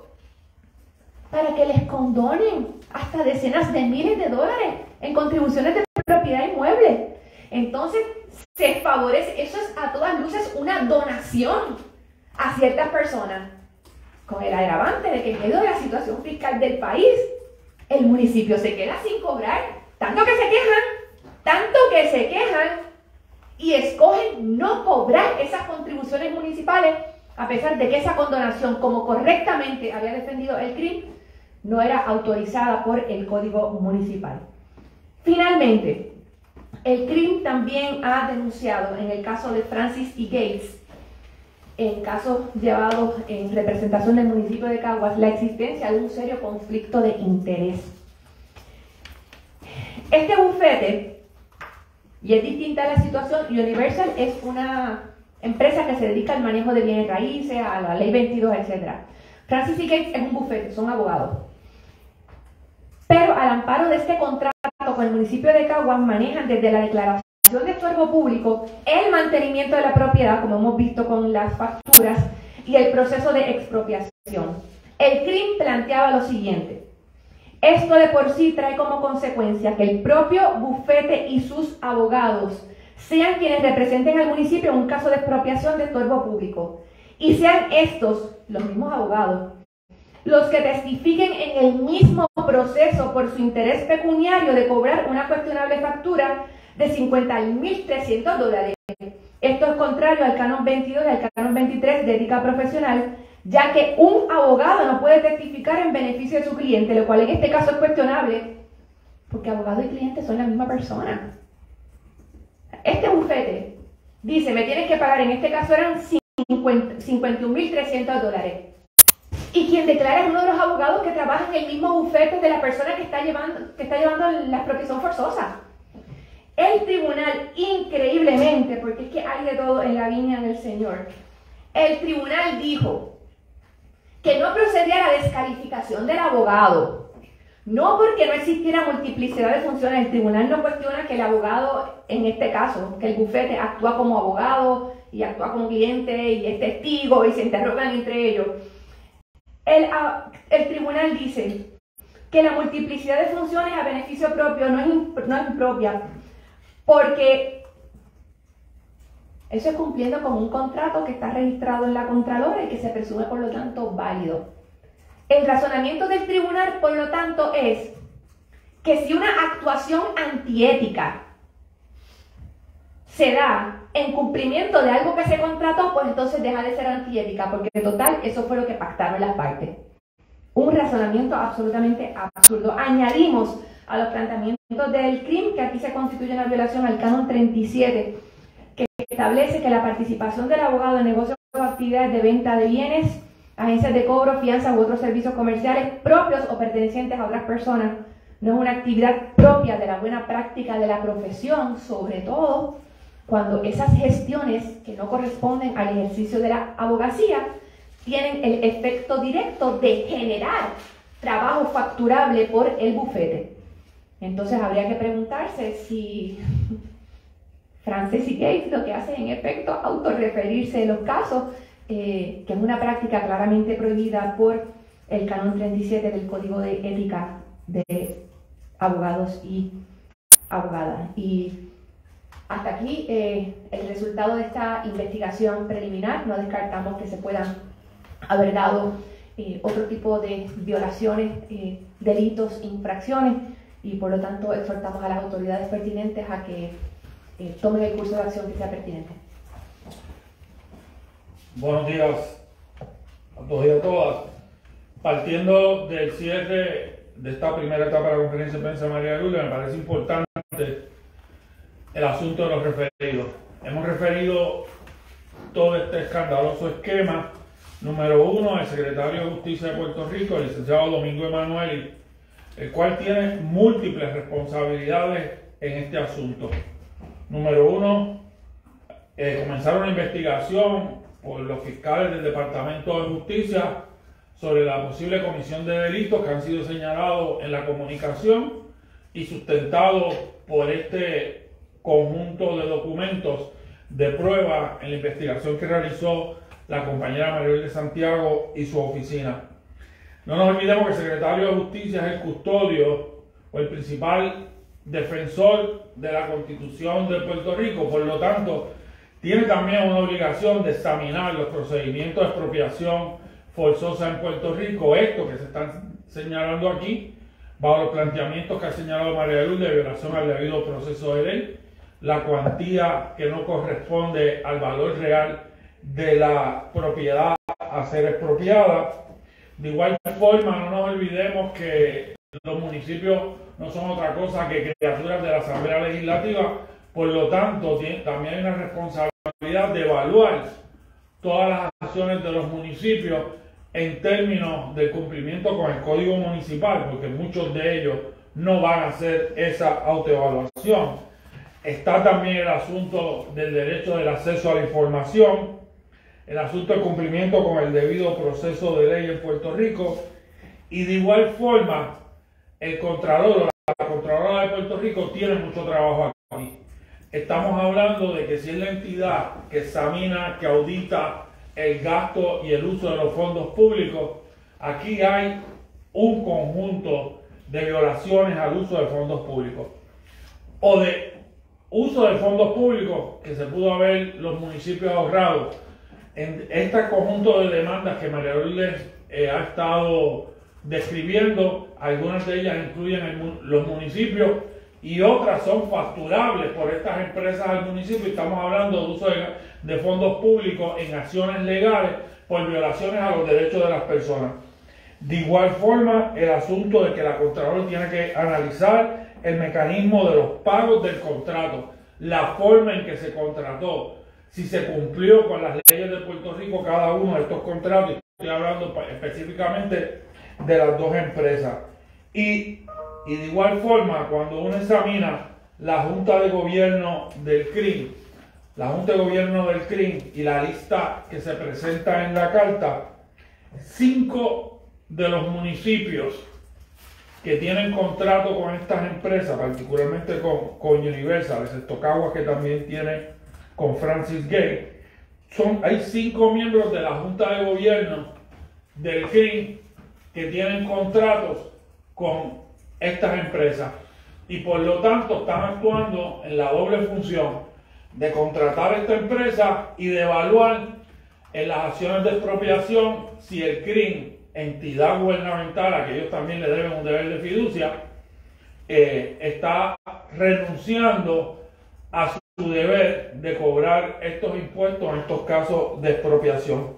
para que les condonen hasta decenas de miles de dólares en contribuciones de propiedad inmueble. Entonces, se favorece, eso es a todas luces una donación a ciertas personas, con el agravante de que en medio de la situación fiscal del país, el municipio se queda sin cobrar, tanto que se quejan, tanto que se quejan y escogen no cobrar esas contribuciones municipales, a pesar de que esa condonación, como correctamente había defendido el CRIM, no era autorizada por el Código Municipal. Finalmente, el CRIM también ha denunciado en el caso de Francis y Gates, en casos llevados en representación del municipio de Caguas, la existencia de un serio conflicto de interés. Este bufete, y es distinta la situación, Universal es una empresa que se dedica al manejo de bienes raíces, a la ley 22, etc. Francis y Gates es un bufete, son abogados. Amparo de este contrato con el municipio de Caguas manejan desde la declaración de estorbo público el mantenimiento de la propiedad, como hemos visto con las facturas, y el proceso de expropiación. El CRIM planteaba lo siguiente. Esto de por sí trae como consecuencia que el propio bufete y sus abogados sean quienes representen al municipio en un caso de expropiación de estorbo público. Y sean estos, los mismos abogados, los que testifiquen en el mismo proceso por su interés pecuniario de cobrar una cuestionable factura de 50.300 dólares. Esto es contrario al canon 22 y al canon 23 de ética profesional, ya que un abogado no puede testificar en beneficio de su cliente, lo cual en este caso es cuestionable, porque abogado y cliente son la misma persona. Este bufete dice, me tienes que pagar, en este caso eran 51.300 dólares. Y quien declara es uno de los abogados que trabaja en el mismo bufete de la persona que está llevando, que está llevando la expropiación forzosa. El tribunal, increíblemente, porque es que hay de todo en la viña del Señor, el tribunal dijo que no procedía la descalificación del abogado. No porque no existiera multiplicidad de funciones, el tribunal no cuestiona que el abogado, en este caso, que el bufete actúa como abogado y actúa como cliente y es testigo y se interrogan entre ellos. Ah, el, tribunal dice que la multiplicidad de funciones a beneficio propio no es, no es impropia, porque eso es cumpliendo con un contrato que está registrado en la Contralora y que se presume por lo tanto válido. El razonamiento del tribunal, por lo tanto, es que si una actuación antiética se da en cumplimiento de algo que se contrató, pues entonces deja de ser antiética, porque en total eso fue lo que pactaron las partes. Un razonamiento absolutamente absurdo. Añadimos a los planteamientos del crimen que aquí se constituye una violación al canon 37, que establece que la participación del abogado en negocios o actividades de venta de bienes, agencias de cobro, fianza u otros servicios comerciales propios o pertenecientes a otras personas no es una actividad propia de la buena práctica de la profesión, sobre todo cuando esas gestiones que no corresponden al ejercicio de la abogacía tienen el efecto directo de generar trabajo facturable por el bufete. Entonces habría que preguntarse si Francis y Gates lo que hacen en efecto autorreferirse en los casos, eh, que es una práctica claramente prohibida por el canon 37 del Código de Ética de Abogados y Abogadas. Y hasta aquí eh, el resultado de esta investigación preliminar. No descartamos que se puedan haber dado eh, otro tipo de violaciones, eh, delitos, infracciones y por lo tanto exhortamos a las autoridades pertinentes a que tomen el curso de acción que sea pertinente. Buenos días a todos y a todas. Partiendo del cierre de esta primera etapa de la conferencia de prensa de María Lula, me parece importante el asunto de los referidos. Hemos referido todo este escandaloso esquema. Número uno, el secretario de Justicia de Puerto Rico, el licenciado Domingo Emanuel, el cual tiene múltiples responsabilidades en este asunto. Número uno, eh, comenzar una investigación por los fiscales del Departamento de Justicia sobre la posible comisión de delitos que han sido señalados en la comunicación y sustentados por este conjunto de documentos de prueba en la investigación que realizó la compañera Maribel de Santiago y su oficina. No nos olvidemos que el secretario de Justicia es el custodio o el principal defensor de la Constitución de Puerto Rico, por lo tanto, tiene también una obligación de examinar los procedimientos de expropiación forzosa en Puerto Rico, esto que se están señalando aquí, bajo los planteamientos que ha señalado María Luz de violación al debido proceso de ley, la cuantía que no corresponde al valor real de la propiedad a ser expropiada. De igual forma, no nos olvidemos que los municipios no son otra cosa que criaturas de la Asamblea Legislativa, por lo tanto, también hay una responsabilidad de evaluar todas las acciones de los municipios en términos del cumplimiento con el Código Municipal, porque muchos de ellos no van a hacer esa autoevaluación. Está también el asunto del derecho del acceso a la información, el asunto del cumplimiento con el debido proceso de ley en Puerto Rico y de igual forma el Contralor la Contralora de Puerto Rico tiene mucho trabajo aquí. Estamos hablando de que si es la entidad que examina, que audita el gasto y el uso de los fondos públicos, aquí hay un conjunto de violaciones al uso de fondos públicos o de uso de fondos públicos que se pudo haber los municipios ahorrado en este conjunto de demandas que María Lourdes eh, ha estado describiendo, algunas de ellas incluyen los municipios y otras son facturables por estas empresas al municipio. Estamos hablando de uso de, fondos públicos en acciones legales por violaciones a los derechos de las personas. De igual forma, el asunto de que la Contralor tiene que analizar el mecanismo de los pagos del contrato, la forma en que se contrató, si se cumplió con las leyes de Puerto Rico cada uno de estos contratos, estoy hablando específicamente de las dos empresas. Y, y de igual forma, cuando uno examina la Junta de Gobierno del CRIM, la Junta de Gobierno del CRIM y la lista que se presenta en la carta, cinco de los municipios que tienen contrato con estas empresas, particularmente con, con Universal, excepto Caguas que también tiene con Francis Gay, son, hay cinco miembros de la Junta de Gobierno del CRIM que tienen contratos con estas empresas y por lo tanto están actuando en la doble función de contratar esta empresa y de evaluar en las acciones de expropiación si el CRIM, entidad gubernamental a que ellos también le deben un deber de fiducia, eh, está renunciando a su deber de cobrar estos impuestos en estos casos de expropiación.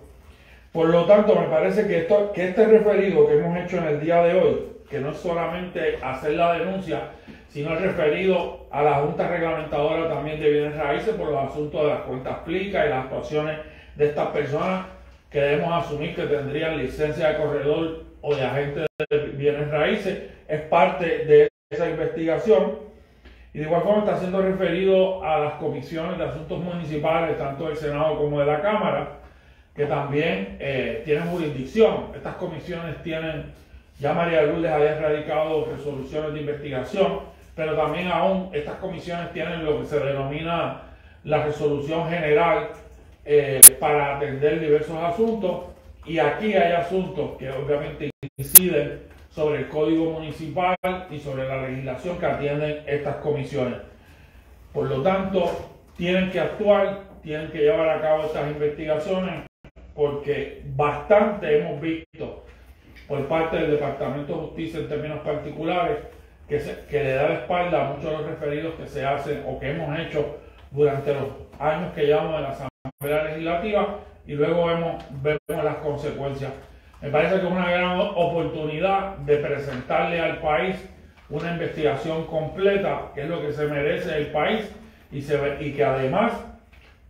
Por lo tanto, me parece que, esto, que este referido que hemos hecho en el día de hoy, que no es solamente hacer la denuncia, sino el referido a la Junta Reglamentadora también de Bienes Raíces por los asuntos de las cuentas plicas y las actuaciones de estas personas que debemos asumir que tendrían licencia de corredor o de agente de bienes raíces, es parte de esa investigación. Y de igual forma está siendo referido a las comisiones de asuntos municipales, tanto del Senado como de la Cámara, que también eh, tienen jurisdicción. Estas comisiones tienen, ya María Lourdes había radicado resoluciones de investigación, pero también aún estas comisiones tienen lo que se denomina la resolución general eh, para atender diversos asuntos y aquí hay asuntos que obviamente inciden sobre el código municipal y sobre la legislación que atienden estas comisiones. Por lo tanto, tienen que actuar, tienen que llevar a cabo estas investigaciones porque bastante hemos visto por parte del Departamento de Justicia en términos particulares que, que le da la espalda a muchos de los referidos que se hacen o que hemos hecho durante los años que llevamos en la Asamblea Legislativa y luego vemos, vemos las consecuencias. Me parece que es una gran oportunidad de presentarle al país una investigación completa, que es lo que se merece el país, y, se, y que además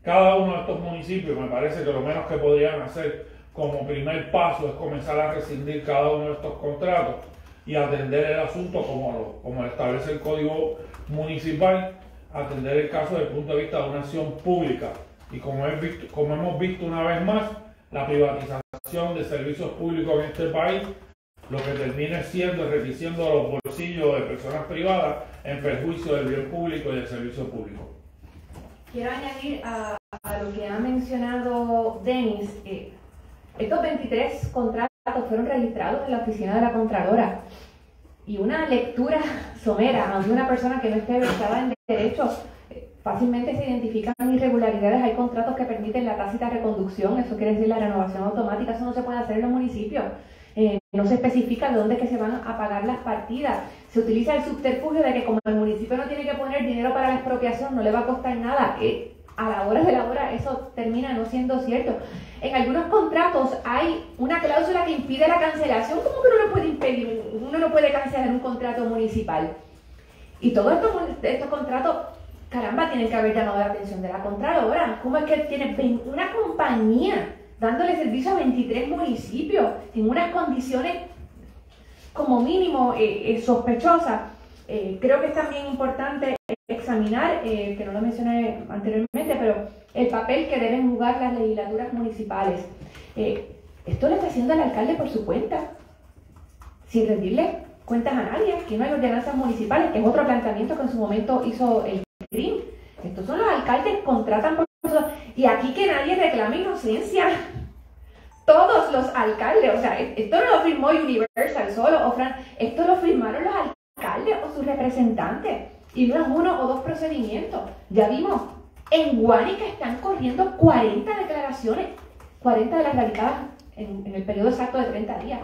cada uno de estos municipios, me parece que lo menos que podrían hacer como primer paso es comenzar a rescindir cada uno de estos contratos y atender el asunto como, lo, como establece el Código Municipal, atender el caso desde el punto de vista de una acción pública. Y como, como hemos visto una vez más, la privatización de servicios públicos en este país, lo que termina siendo reduciendo los bolsillos de personas privadas en perjuicio del bien público y del servicio público. Quiero añadir a, lo que ha mencionado Denis, eh, estos 23 contratos fueron registrados en la oficina de la Contralora y una lectura somera, aunque una persona que no esté versada en derechos, fácilmente se identifican irregularidades. Hay contratos que permiten la tácita reconducción, eso quiere decir la renovación automática, eso no se puede hacer en los municipios. Eh, no se especifica de dónde es que se van a pagar las partidas. Se utiliza el subterfugio de que como el municipio no tiene que poner dinero para la expropiación, no le va a costar nada. Eh, a la hora de la hora eso termina no siendo cierto. En algunos contratos hay una cláusula que impide la cancelación. ¿Cómo que uno no puede impedir? Uno no puede cancelar un contrato municipal. Y todos estos, estos contratos, caramba, tienen que haber llamado la atención de la Contralora. ¿Cómo es que tiene una compañía dándole servicio a 23 municipios en unas condiciones como mínimo eh, eh, sospechosas? Eh, creo que es también importante examinar, que no lo mencioné anteriormente, pero el papel que deben jugar las legislaturas municipales. Esto lo está haciendo el alcalde por su cuenta, sin rendirle cuentas a nadie. Aquí no hay ordenanzas municipales, que es otro planteamiento que en su momento hizo el Estos son los alcaldes, contratan por y aquí que nadie reclame inocencia. Todos los alcaldes, o sea, esto no lo firmó Universal solo, o Fran, esto lo firmaron los alcaldes o sus representantes. Y no es uno o dos procedimientos. Ya vimos, en Guánica están corriendo 40 declaraciones, 40 de las radicadas en, el periodo exacto de 30 días.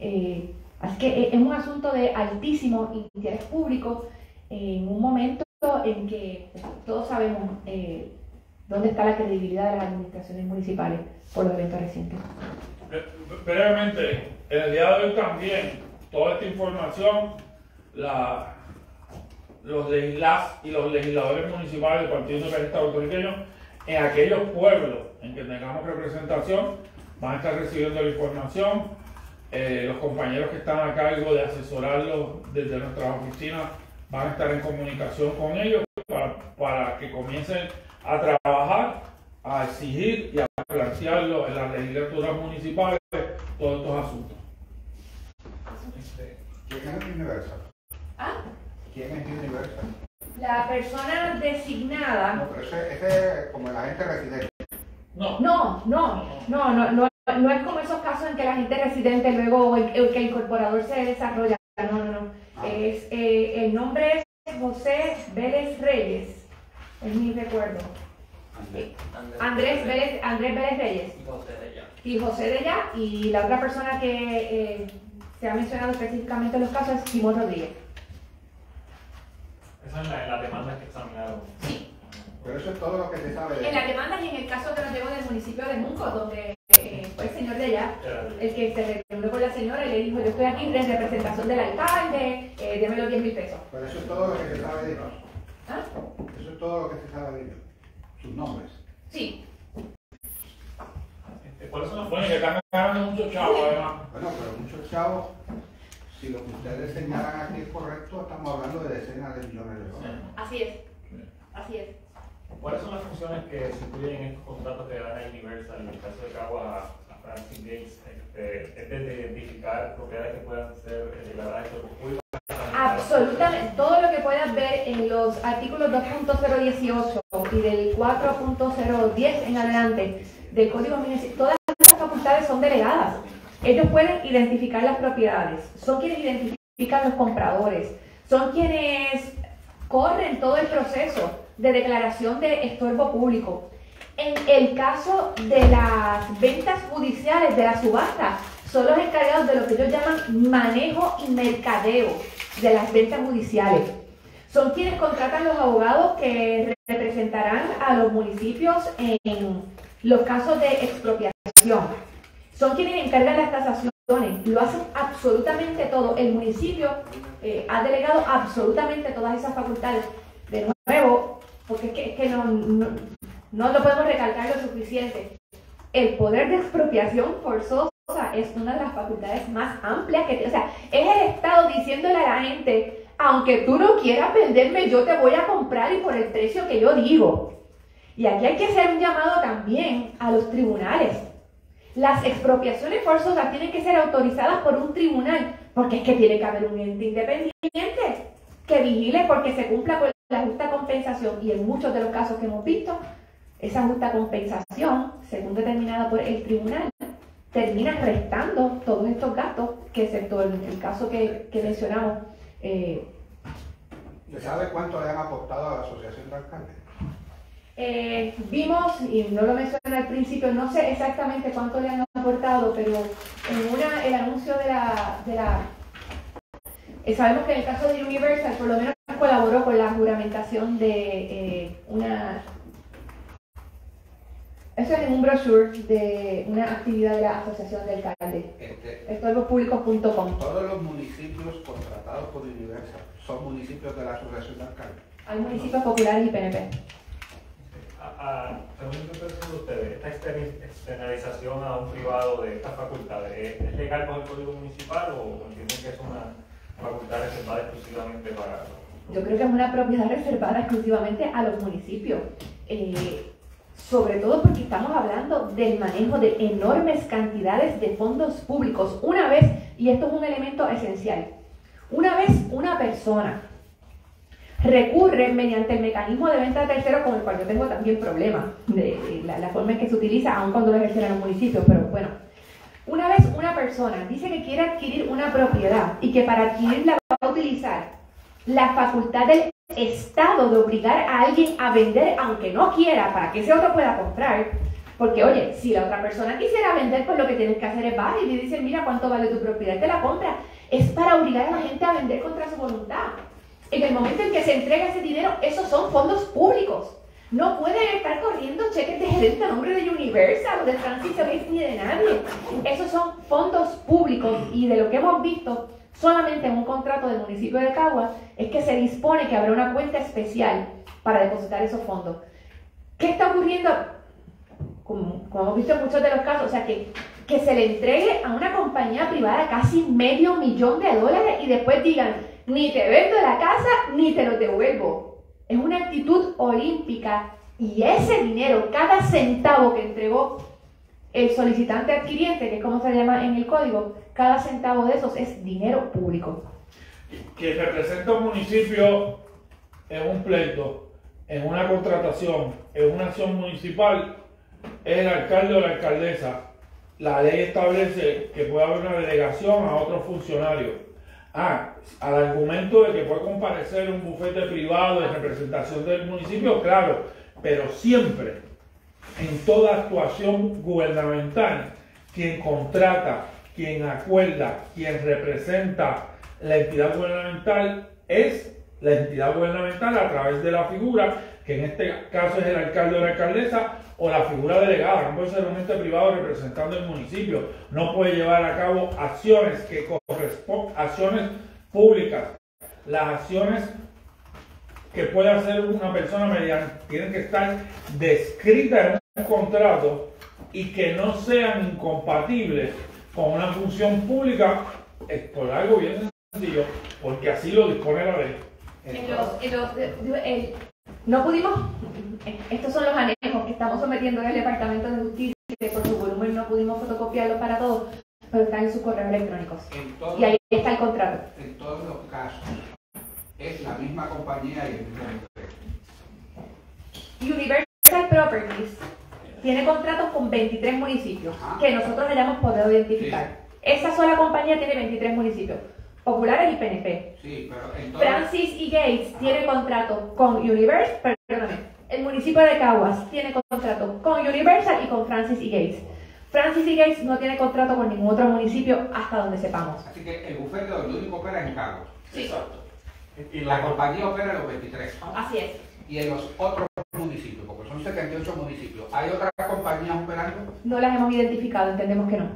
Eh, así que es un asunto de altísimo interés público en un momento en que todos sabemos eh, dónde está la credibilidad de las administraciones municipales por los eventos recientes. Brevemente, en el día de hoy también, toda esta información los y los legisladores municipales del Partido Socialista Puertorriqueño en aquellos pueblos en que tengamos representación van a estar recibiendo la información. Eh, los compañeros que están a cargo de asesorarlos desde nuestras oficinas van a estar en comunicación con ellos para, para que comiencen a trabajar, a exigir y a plantearlo en las legislaturas municipales todos estos asuntos. ¿Quién es universal? ¿Ah? ¿Quién es Universal? La persona designada. No, pero ese, ese es como el agente residente. No. No, no, no, no, no, no es como esos casos en que la gente residente luego el, que el incorporador se desarrolla. No, no, no. Es, eh, el nombre es José Vélez Reyes. Es mi recuerdo. Andrés, Vélez, Andrés Vélez Reyes. Y José de ella. Y José de ella. Y la otra persona que eh, se ha mencionado específicamente en los casos es Simón Rodríguez. Esa es la, la demanda que examinaron. Sí. Pero eso es todo lo que se sabe de En la demanda y en el caso que nos llegó del municipio de Munco, donde fue el señor de allá, el que se reunió con la señora y le dijo, yo estoy aquí en representación del alcalde, eh, déme los 10 mil pesos. Pero eso es todo lo que se sabe de ellos. ¿Ah? Eso es todo lo que se sabe de ellos. Sus nombres. Sí. Este, ¿Cuáles son los buenos que están ganando muchos chavos además? Bueno, pero muchos chavos si lo que ustedes señalan aquí es correcto, estamos hablando de decenas de millones de dólares. Así es, así es. ¿Cuáles son las funciones que se incluyen en estos contratos que dan a Universal en el caso de Cagua Francis Gates? Este, ¿Es de identificar propiedades que puedan ser declaradas por público? Absolutamente, todo lo que puedas ver en los artículos 2.018 y del 4.010 en adelante del Código Municipal, todas las facultades son delegadas. Ellos pueden identificar las propiedades, son quienes identifican los compradores, son quienes corren todo el proceso de declaración de estorbo público. En el caso de las ventas judiciales, de la subasta, son los encargados de lo que ellos llaman manejo y mercadeo de las ventas judiciales. Son quienes contratan los abogados que representarán a los municipios en los casos de expropiación son quienes encargan las tasaciones, lo hacen absolutamente todo. El municipio eh, ha delegado absolutamente todas esas facultades. De nuevo, porque es que, no, lo podemos recalcar lo suficiente. El poder de expropiación forzosa es una de las facultades más amplias que tiene. O sea, es el Estado diciéndole a la gente, aunque tú no quieras venderme, yo te voy a comprar y por el precio que yo digo. Y aquí hay que hacer un llamado también a los tribunales Las expropiaciones forzosas tienen que ser autorizadas por un tribunal, porque es que tiene que haber un ente independiente que vigile porque se cumpla con la justa compensación. Y en muchos de los casos que hemos visto, esa justa compensación, según determinada por el tribunal, termina restando todos estos gastos, que excepto el, el caso que, que mencionamos. Eh, ¿Se sabe cuánto le han aportado a la Asociación de Alcaldes? eh, vimos, y no lo mencioné al principio, no sé exactamente cuánto le han aportado, pero en una, el anuncio de la, de la eh, sabemos que en el caso de Universal por lo menos colaboró con la juramentación de eh, una eso es en un brochure de una actividad de la Asociación de Alcaldes. Este, Estorbopúblicos.com. todos los municipios contratados por Universal son municipios de la Asociación de Alcaldes. Hay municipios populares y PNP. Según interpretación de ustedes, esta externalización a un privado de estas facultades, ¿es es legal con el Código Municipal o entienden que es una facultad reservada exclusivamente para... Yo creo que es una propiedad reservada exclusivamente a los municipios. Eh, sobre todo porque estamos hablando del manejo de enormes cantidades de fondos públicos. Una vez, y esto es un elemento esencial, una vez una persona recurre mediante el mecanismo de venta a tercero con el cual yo tengo también problemas de, de la, la forma en que se utiliza, aun cuando lo ejercen en los municipios, pero bueno. Una vez una persona dice que quiere adquirir una propiedad y que para adquirirla va a utilizar la facultad del Estado de obligar a alguien a vender aunque no quiera para que ese otro pueda comprar. Porque, oye, si la otra persona quisiera vender, pues lo que tienes que hacer es bajar y le dicen, mira cuánto vale tu propiedad, te la compra. Es para obligar a la gente a vender contra su voluntad. En el momento en que se entrega ese dinero, esos son fondos públicos. No pueden estar corriendo cheques de gerente a nombre de Universal de Francis Gates ni de nadie. Esos son fondos públicos y de lo que hemos visto solamente en un contrato del municipio de Cagua es que se dispone que habrá una cuenta especial para depositar esos fondos. ¿Qué está ocurriendo? Como, como hemos visto en muchos de los casos, o sea, que, que se le entregue a una compañía privada casi medio millón de dólares y después digan, ni te vendo la casa ni te lo devuelvo. Es una actitud olímpica y ese dinero, cada centavo que entregó el solicitante adquiriente, que es como se llama en el código, cada centavo de esos es dinero público. que representa un municipio en un pleito, en una contratación, en una acción municipal, es el alcalde o la alcaldesa. La ley establece que puede haber una delegación a otro funcionario. Ah, al argumento de que puede comparecer un bufete privado de representación del municipio, claro, pero siempre, en toda actuación gubernamental, quien contrata, quien acuerda, quien representa la entidad gubernamental es la entidad gubernamental a través de la figura, que en este caso es el alcalde o la alcaldesa, o la figura delegada, no puede ser un ente privado representando el municipio, no puede llevar a cabo acciones que acciones públicas. Las acciones que puede hacer una persona mediante tienen que estar descritas en un contrato y que no sean incompatibles con una función pública, es por algo bien sencillo, porque así lo dispone la ley. De- el- no pudimos, estos son los anejos que estamos sometiendo en el Departamento de Justicia, que por su volumen no pudimos fotocopiarlos para todos, pero están en sus correos electrónicos. Todo- Y ahí está el contrato. en todos los casos es la misma compañía y el mismo. Universal Properties tiene contratos con 23 municipios, Ajá. que nosotros hayamos podido identificar. Esa sola compañía tiene 23 municipios, populares y PNP. Sí, pero Francis y Gates tiene contrato con Universal, perdóname, el municipio de Caguas tiene contrato con Universal y con Francis y Gates. Francis y Gates no tiene contrato con ningún otro municipio hasta donde sepamos. Así que el bufete donde único opera en Cagua. Sí. Y La la, compañía opera en los 23. Así es. Y en los otros municipios, porque son 78 municipios, ¿hay otras compañías operando? No las hemos identificado, entendemos que no.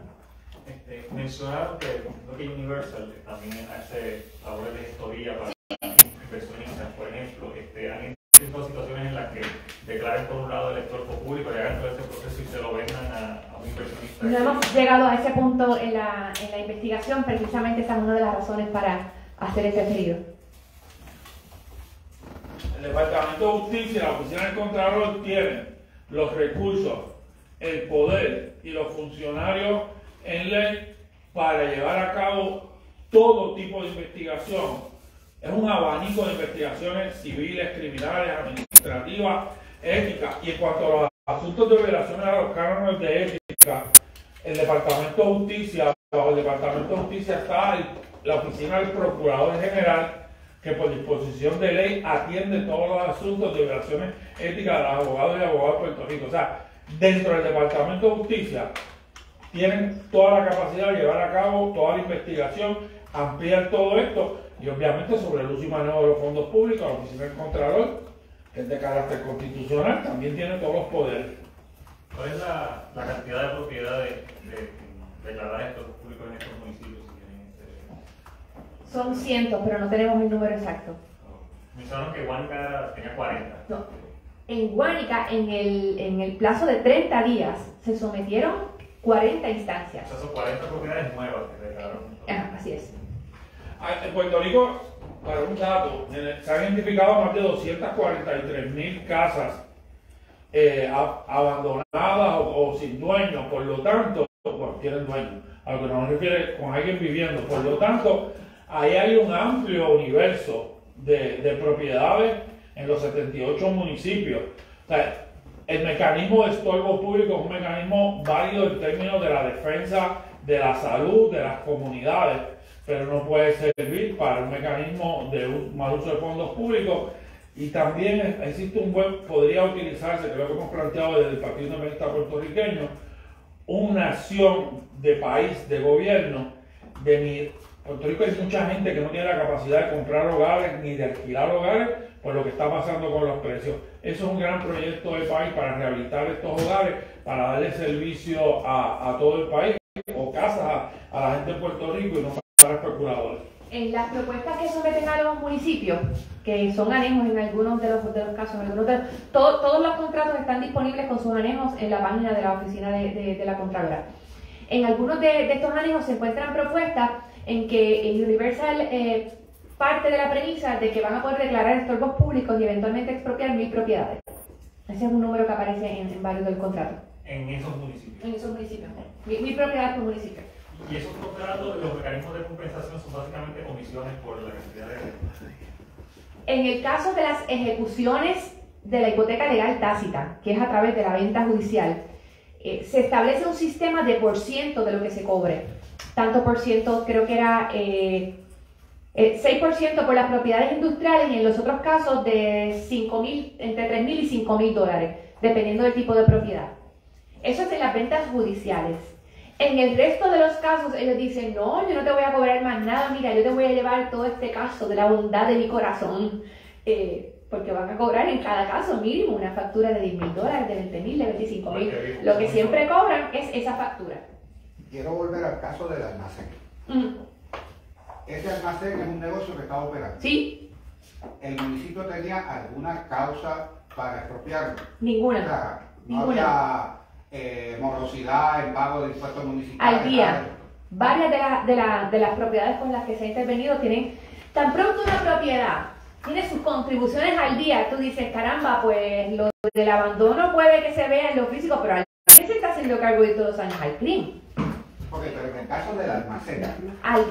este, mencionaron que, creo que Universal también hace labores de gestoría para inversionistas, por ejemplo. Este, han existido situaciones en las que declaren por un lado el elector público y hagan todo ese proceso y se lo vendan a, a un inversionista. No hemos llegado a ese punto en la, en la investigación, precisamente esa es una de las razones para hacer ese pedido. El Departamento de Justicia y la Oficina del Contralor tienen los recursos el poder y los funcionarios en ley para llevar a cabo todo tipo de investigación. Es un abanico de investigaciones civiles, criminales, administrativas, éticas. Y en cuanto a los asuntos de violaciones a los cánones de ética, el Departamento de Justicia, bajo el Departamento de Justicia está la oficina del Procurador General, que por disposición de ley atiende todos los asuntos de violaciones éticas de los abogados y abogados de Puerto Rico. O sea, dentro del Departamento de Justicia tienen toda la capacidad de llevar a cabo toda la investigación, ampliar todo esto y obviamente sobre el uso y manejo de los fondos públicos, la oficina del Contralor, que es de carácter constitucional, también tiene todos los poderes. ¿Cuál es la, cantidad de propiedades de, declaradas estos públicos en estos municipios? Son cientos, pero no tenemos el número exacto. Mencionaron que Huanca tenía 40. No. En Guánica, en el, en el plazo de 30 días, se sometieron 40 O instancias. sea, son 40 propiedades nuevas que declararon. Así es. Ah, En Puerto Rico, para un dato, el- se han identificado más de 243 mil casas eh, abandonadas o, o sin dueños, por lo tanto, bueno, tienen dueños, a lo que nos refiere con alguien viviendo, por lo tanto, ahí hay un amplio universo de, de propiedades en los 78 municipios. O sea, el mecanismo de estorbo público es un mecanismo válido en términos de la defensa de la salud de las comunidades, pero no puede servir para un mecanismo de mal uso de fondos públicos. Y también existe un buen, podría utilizarse, creo que hemos planteado desde el Partido Independiente puertorriqueño, una acción de país, de gobierno, de Puerto Rico hay mucha gente que no tiene la capacidad de comprar hogares ni de alquilar hogares por lo que está pasando con los precios. Eso es un gran proyecto de país para rehabilitar estos hogares, para darle servicio a, a todo el país o casas a, a la gente de Puerto Rico y no para especuladores. En las propuestas que someten a los municipios, que son anejos en algunos de los, de los casos, en algunos de- todo- todos los contratos están disponibles con sus anejos en la página de la oficina de, de- de la Contralora. En algunos de, de estos anejos se encuentran propuestas en que el Universal eh, parte de la premisa de que van a poder declarar estorbos públicos y eventualmente expropiar mil propiedades. Ese es un número que aparece en, en varios del contrato. En esos municipios. En esos municipios. Mil, mil propiedades por municipio. Y esos contratos, los mecanismos de compensación son básicamente comisiones por la cantidad de. En el caso de las ejecuciones de la hipoteca legal tácita, que es a través de la venta judicial, eh, se establece un sistema de por ciento de lo que se cobre. Tanto por ciento, creo que era eh, eh, 6% por las propiedades industriales y en los otros casos de 5 mil, entre 3 mil y 5 mil dólares, dependiendo del tipo de propiedad. Eso es en las ventas judiciales. En el resto de los casos ellos dicen, no, yo no te voy a cobrar más nada, mira, yo te voy a llevar todo este caso de la bondad de mi corazón, eh, porque van a cobrar en cada caso mínimo una factura de 10 mil dólares, de 20 mil, de 25 mil. Lo que siempre cobran es esa factura. Quiero volver al caso del almacén. Mm, Ese almacén es un negocio que estaba operando. Sí, ¿El municipio tenía alguna causa para expropiarlo? O ninguna. sea, no Ninguna. había eh, morosidad en pago de impuestos municipales. Al día. nada. Varias de, la- de, la- de las propiedades con las que se ha intervenido tienen, tan pronto una propiedad tiene sus contribuciones al día, tú dices, caramba, pues lo del abandono puede que se vea en lo físico, pero alguien se está haciendo cargo de todos los años al crimen. Ok, pero en el caso del almacén, Al-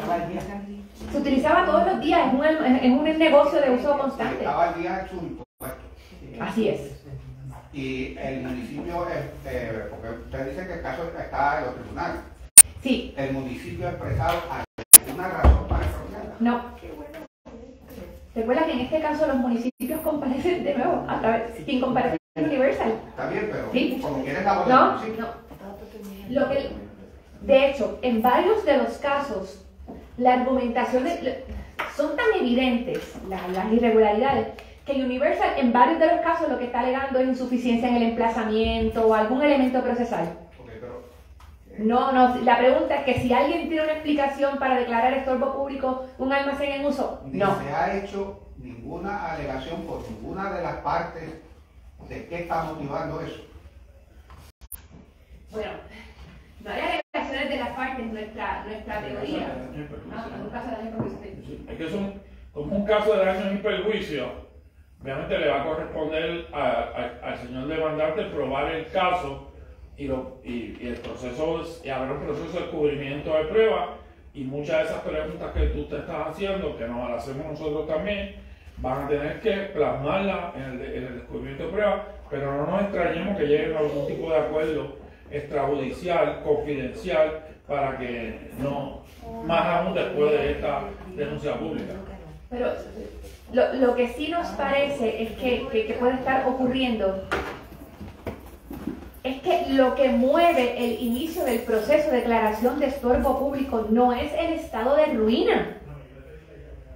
se utilizaba todos los días, es un, es un negocio de uso constante. estaba al día en sus impuestos. Así es. Y el municipio, este, porque usted dice que el caso está en los tribunales, Sí, el municipio ha expresado alguna razón para expropiarla. no. Recuerda que en este caso los municipios comparecen de nuevo, a través, quien comparece es Universal. Está bien, pero Sí. como quieres la voz del No, municipio. no. Lo que, de hecho, en varios de los casos, la argumentación de- son tan evidentes la- las irregularidades que Universal en varios de los casos lo que está alegando es insuficiencia en el emplazamiento o algún elemento procesal. Pero, eh, No, no, la pregunta es que si alguien tiene una explicación para declarar estorbo público un almacén en uso, ni no. se ha hecho ninguna alegación por ninguna de las partes de qué está motivando eso. Bueno, no hay alegaciones de las partes, nuestra, nuestra teoría. Ah. Es que es un, como un caso de daño y perjuicio, obviamente le va a corresponder a- a- al señor demandante probar el caso y, lo, y, y el proceso, y habrá un proceso de cubrimiento de pruebas y muchas de esas preguntas que tú te estás haciendo, que nos las hacemos nosotros también, van a tener que plasmarlas en el, en el descubrimiento de pruebas, pero no nos extrañemos que lleguen a algún tipo de acuerdo extrajudicial, confidencial, para que no, más aún después de esta denuncia pública. Pero lo, lo que sí nos parece es que, que- que puede estar ocurriendo es que lo que mueve el inicio del proceso de declaración de estorbo público no es el estado de ruina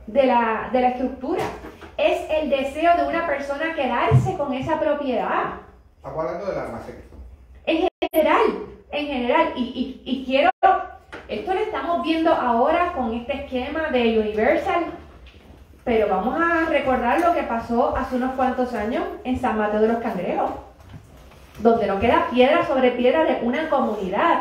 de la, de la estructura, es el deseo de una persona quedarse con esa propiedad. Estamos hablando del almacén. En general, en general, y, y- y quiero, esto lo estamos viendo ahora con este esquema de Universal, pero vamos a recordar lo que pasó hace unos cuantos años en San Mateo de los Cangrejos, donde no queda piedra sobre piedra de una comunidad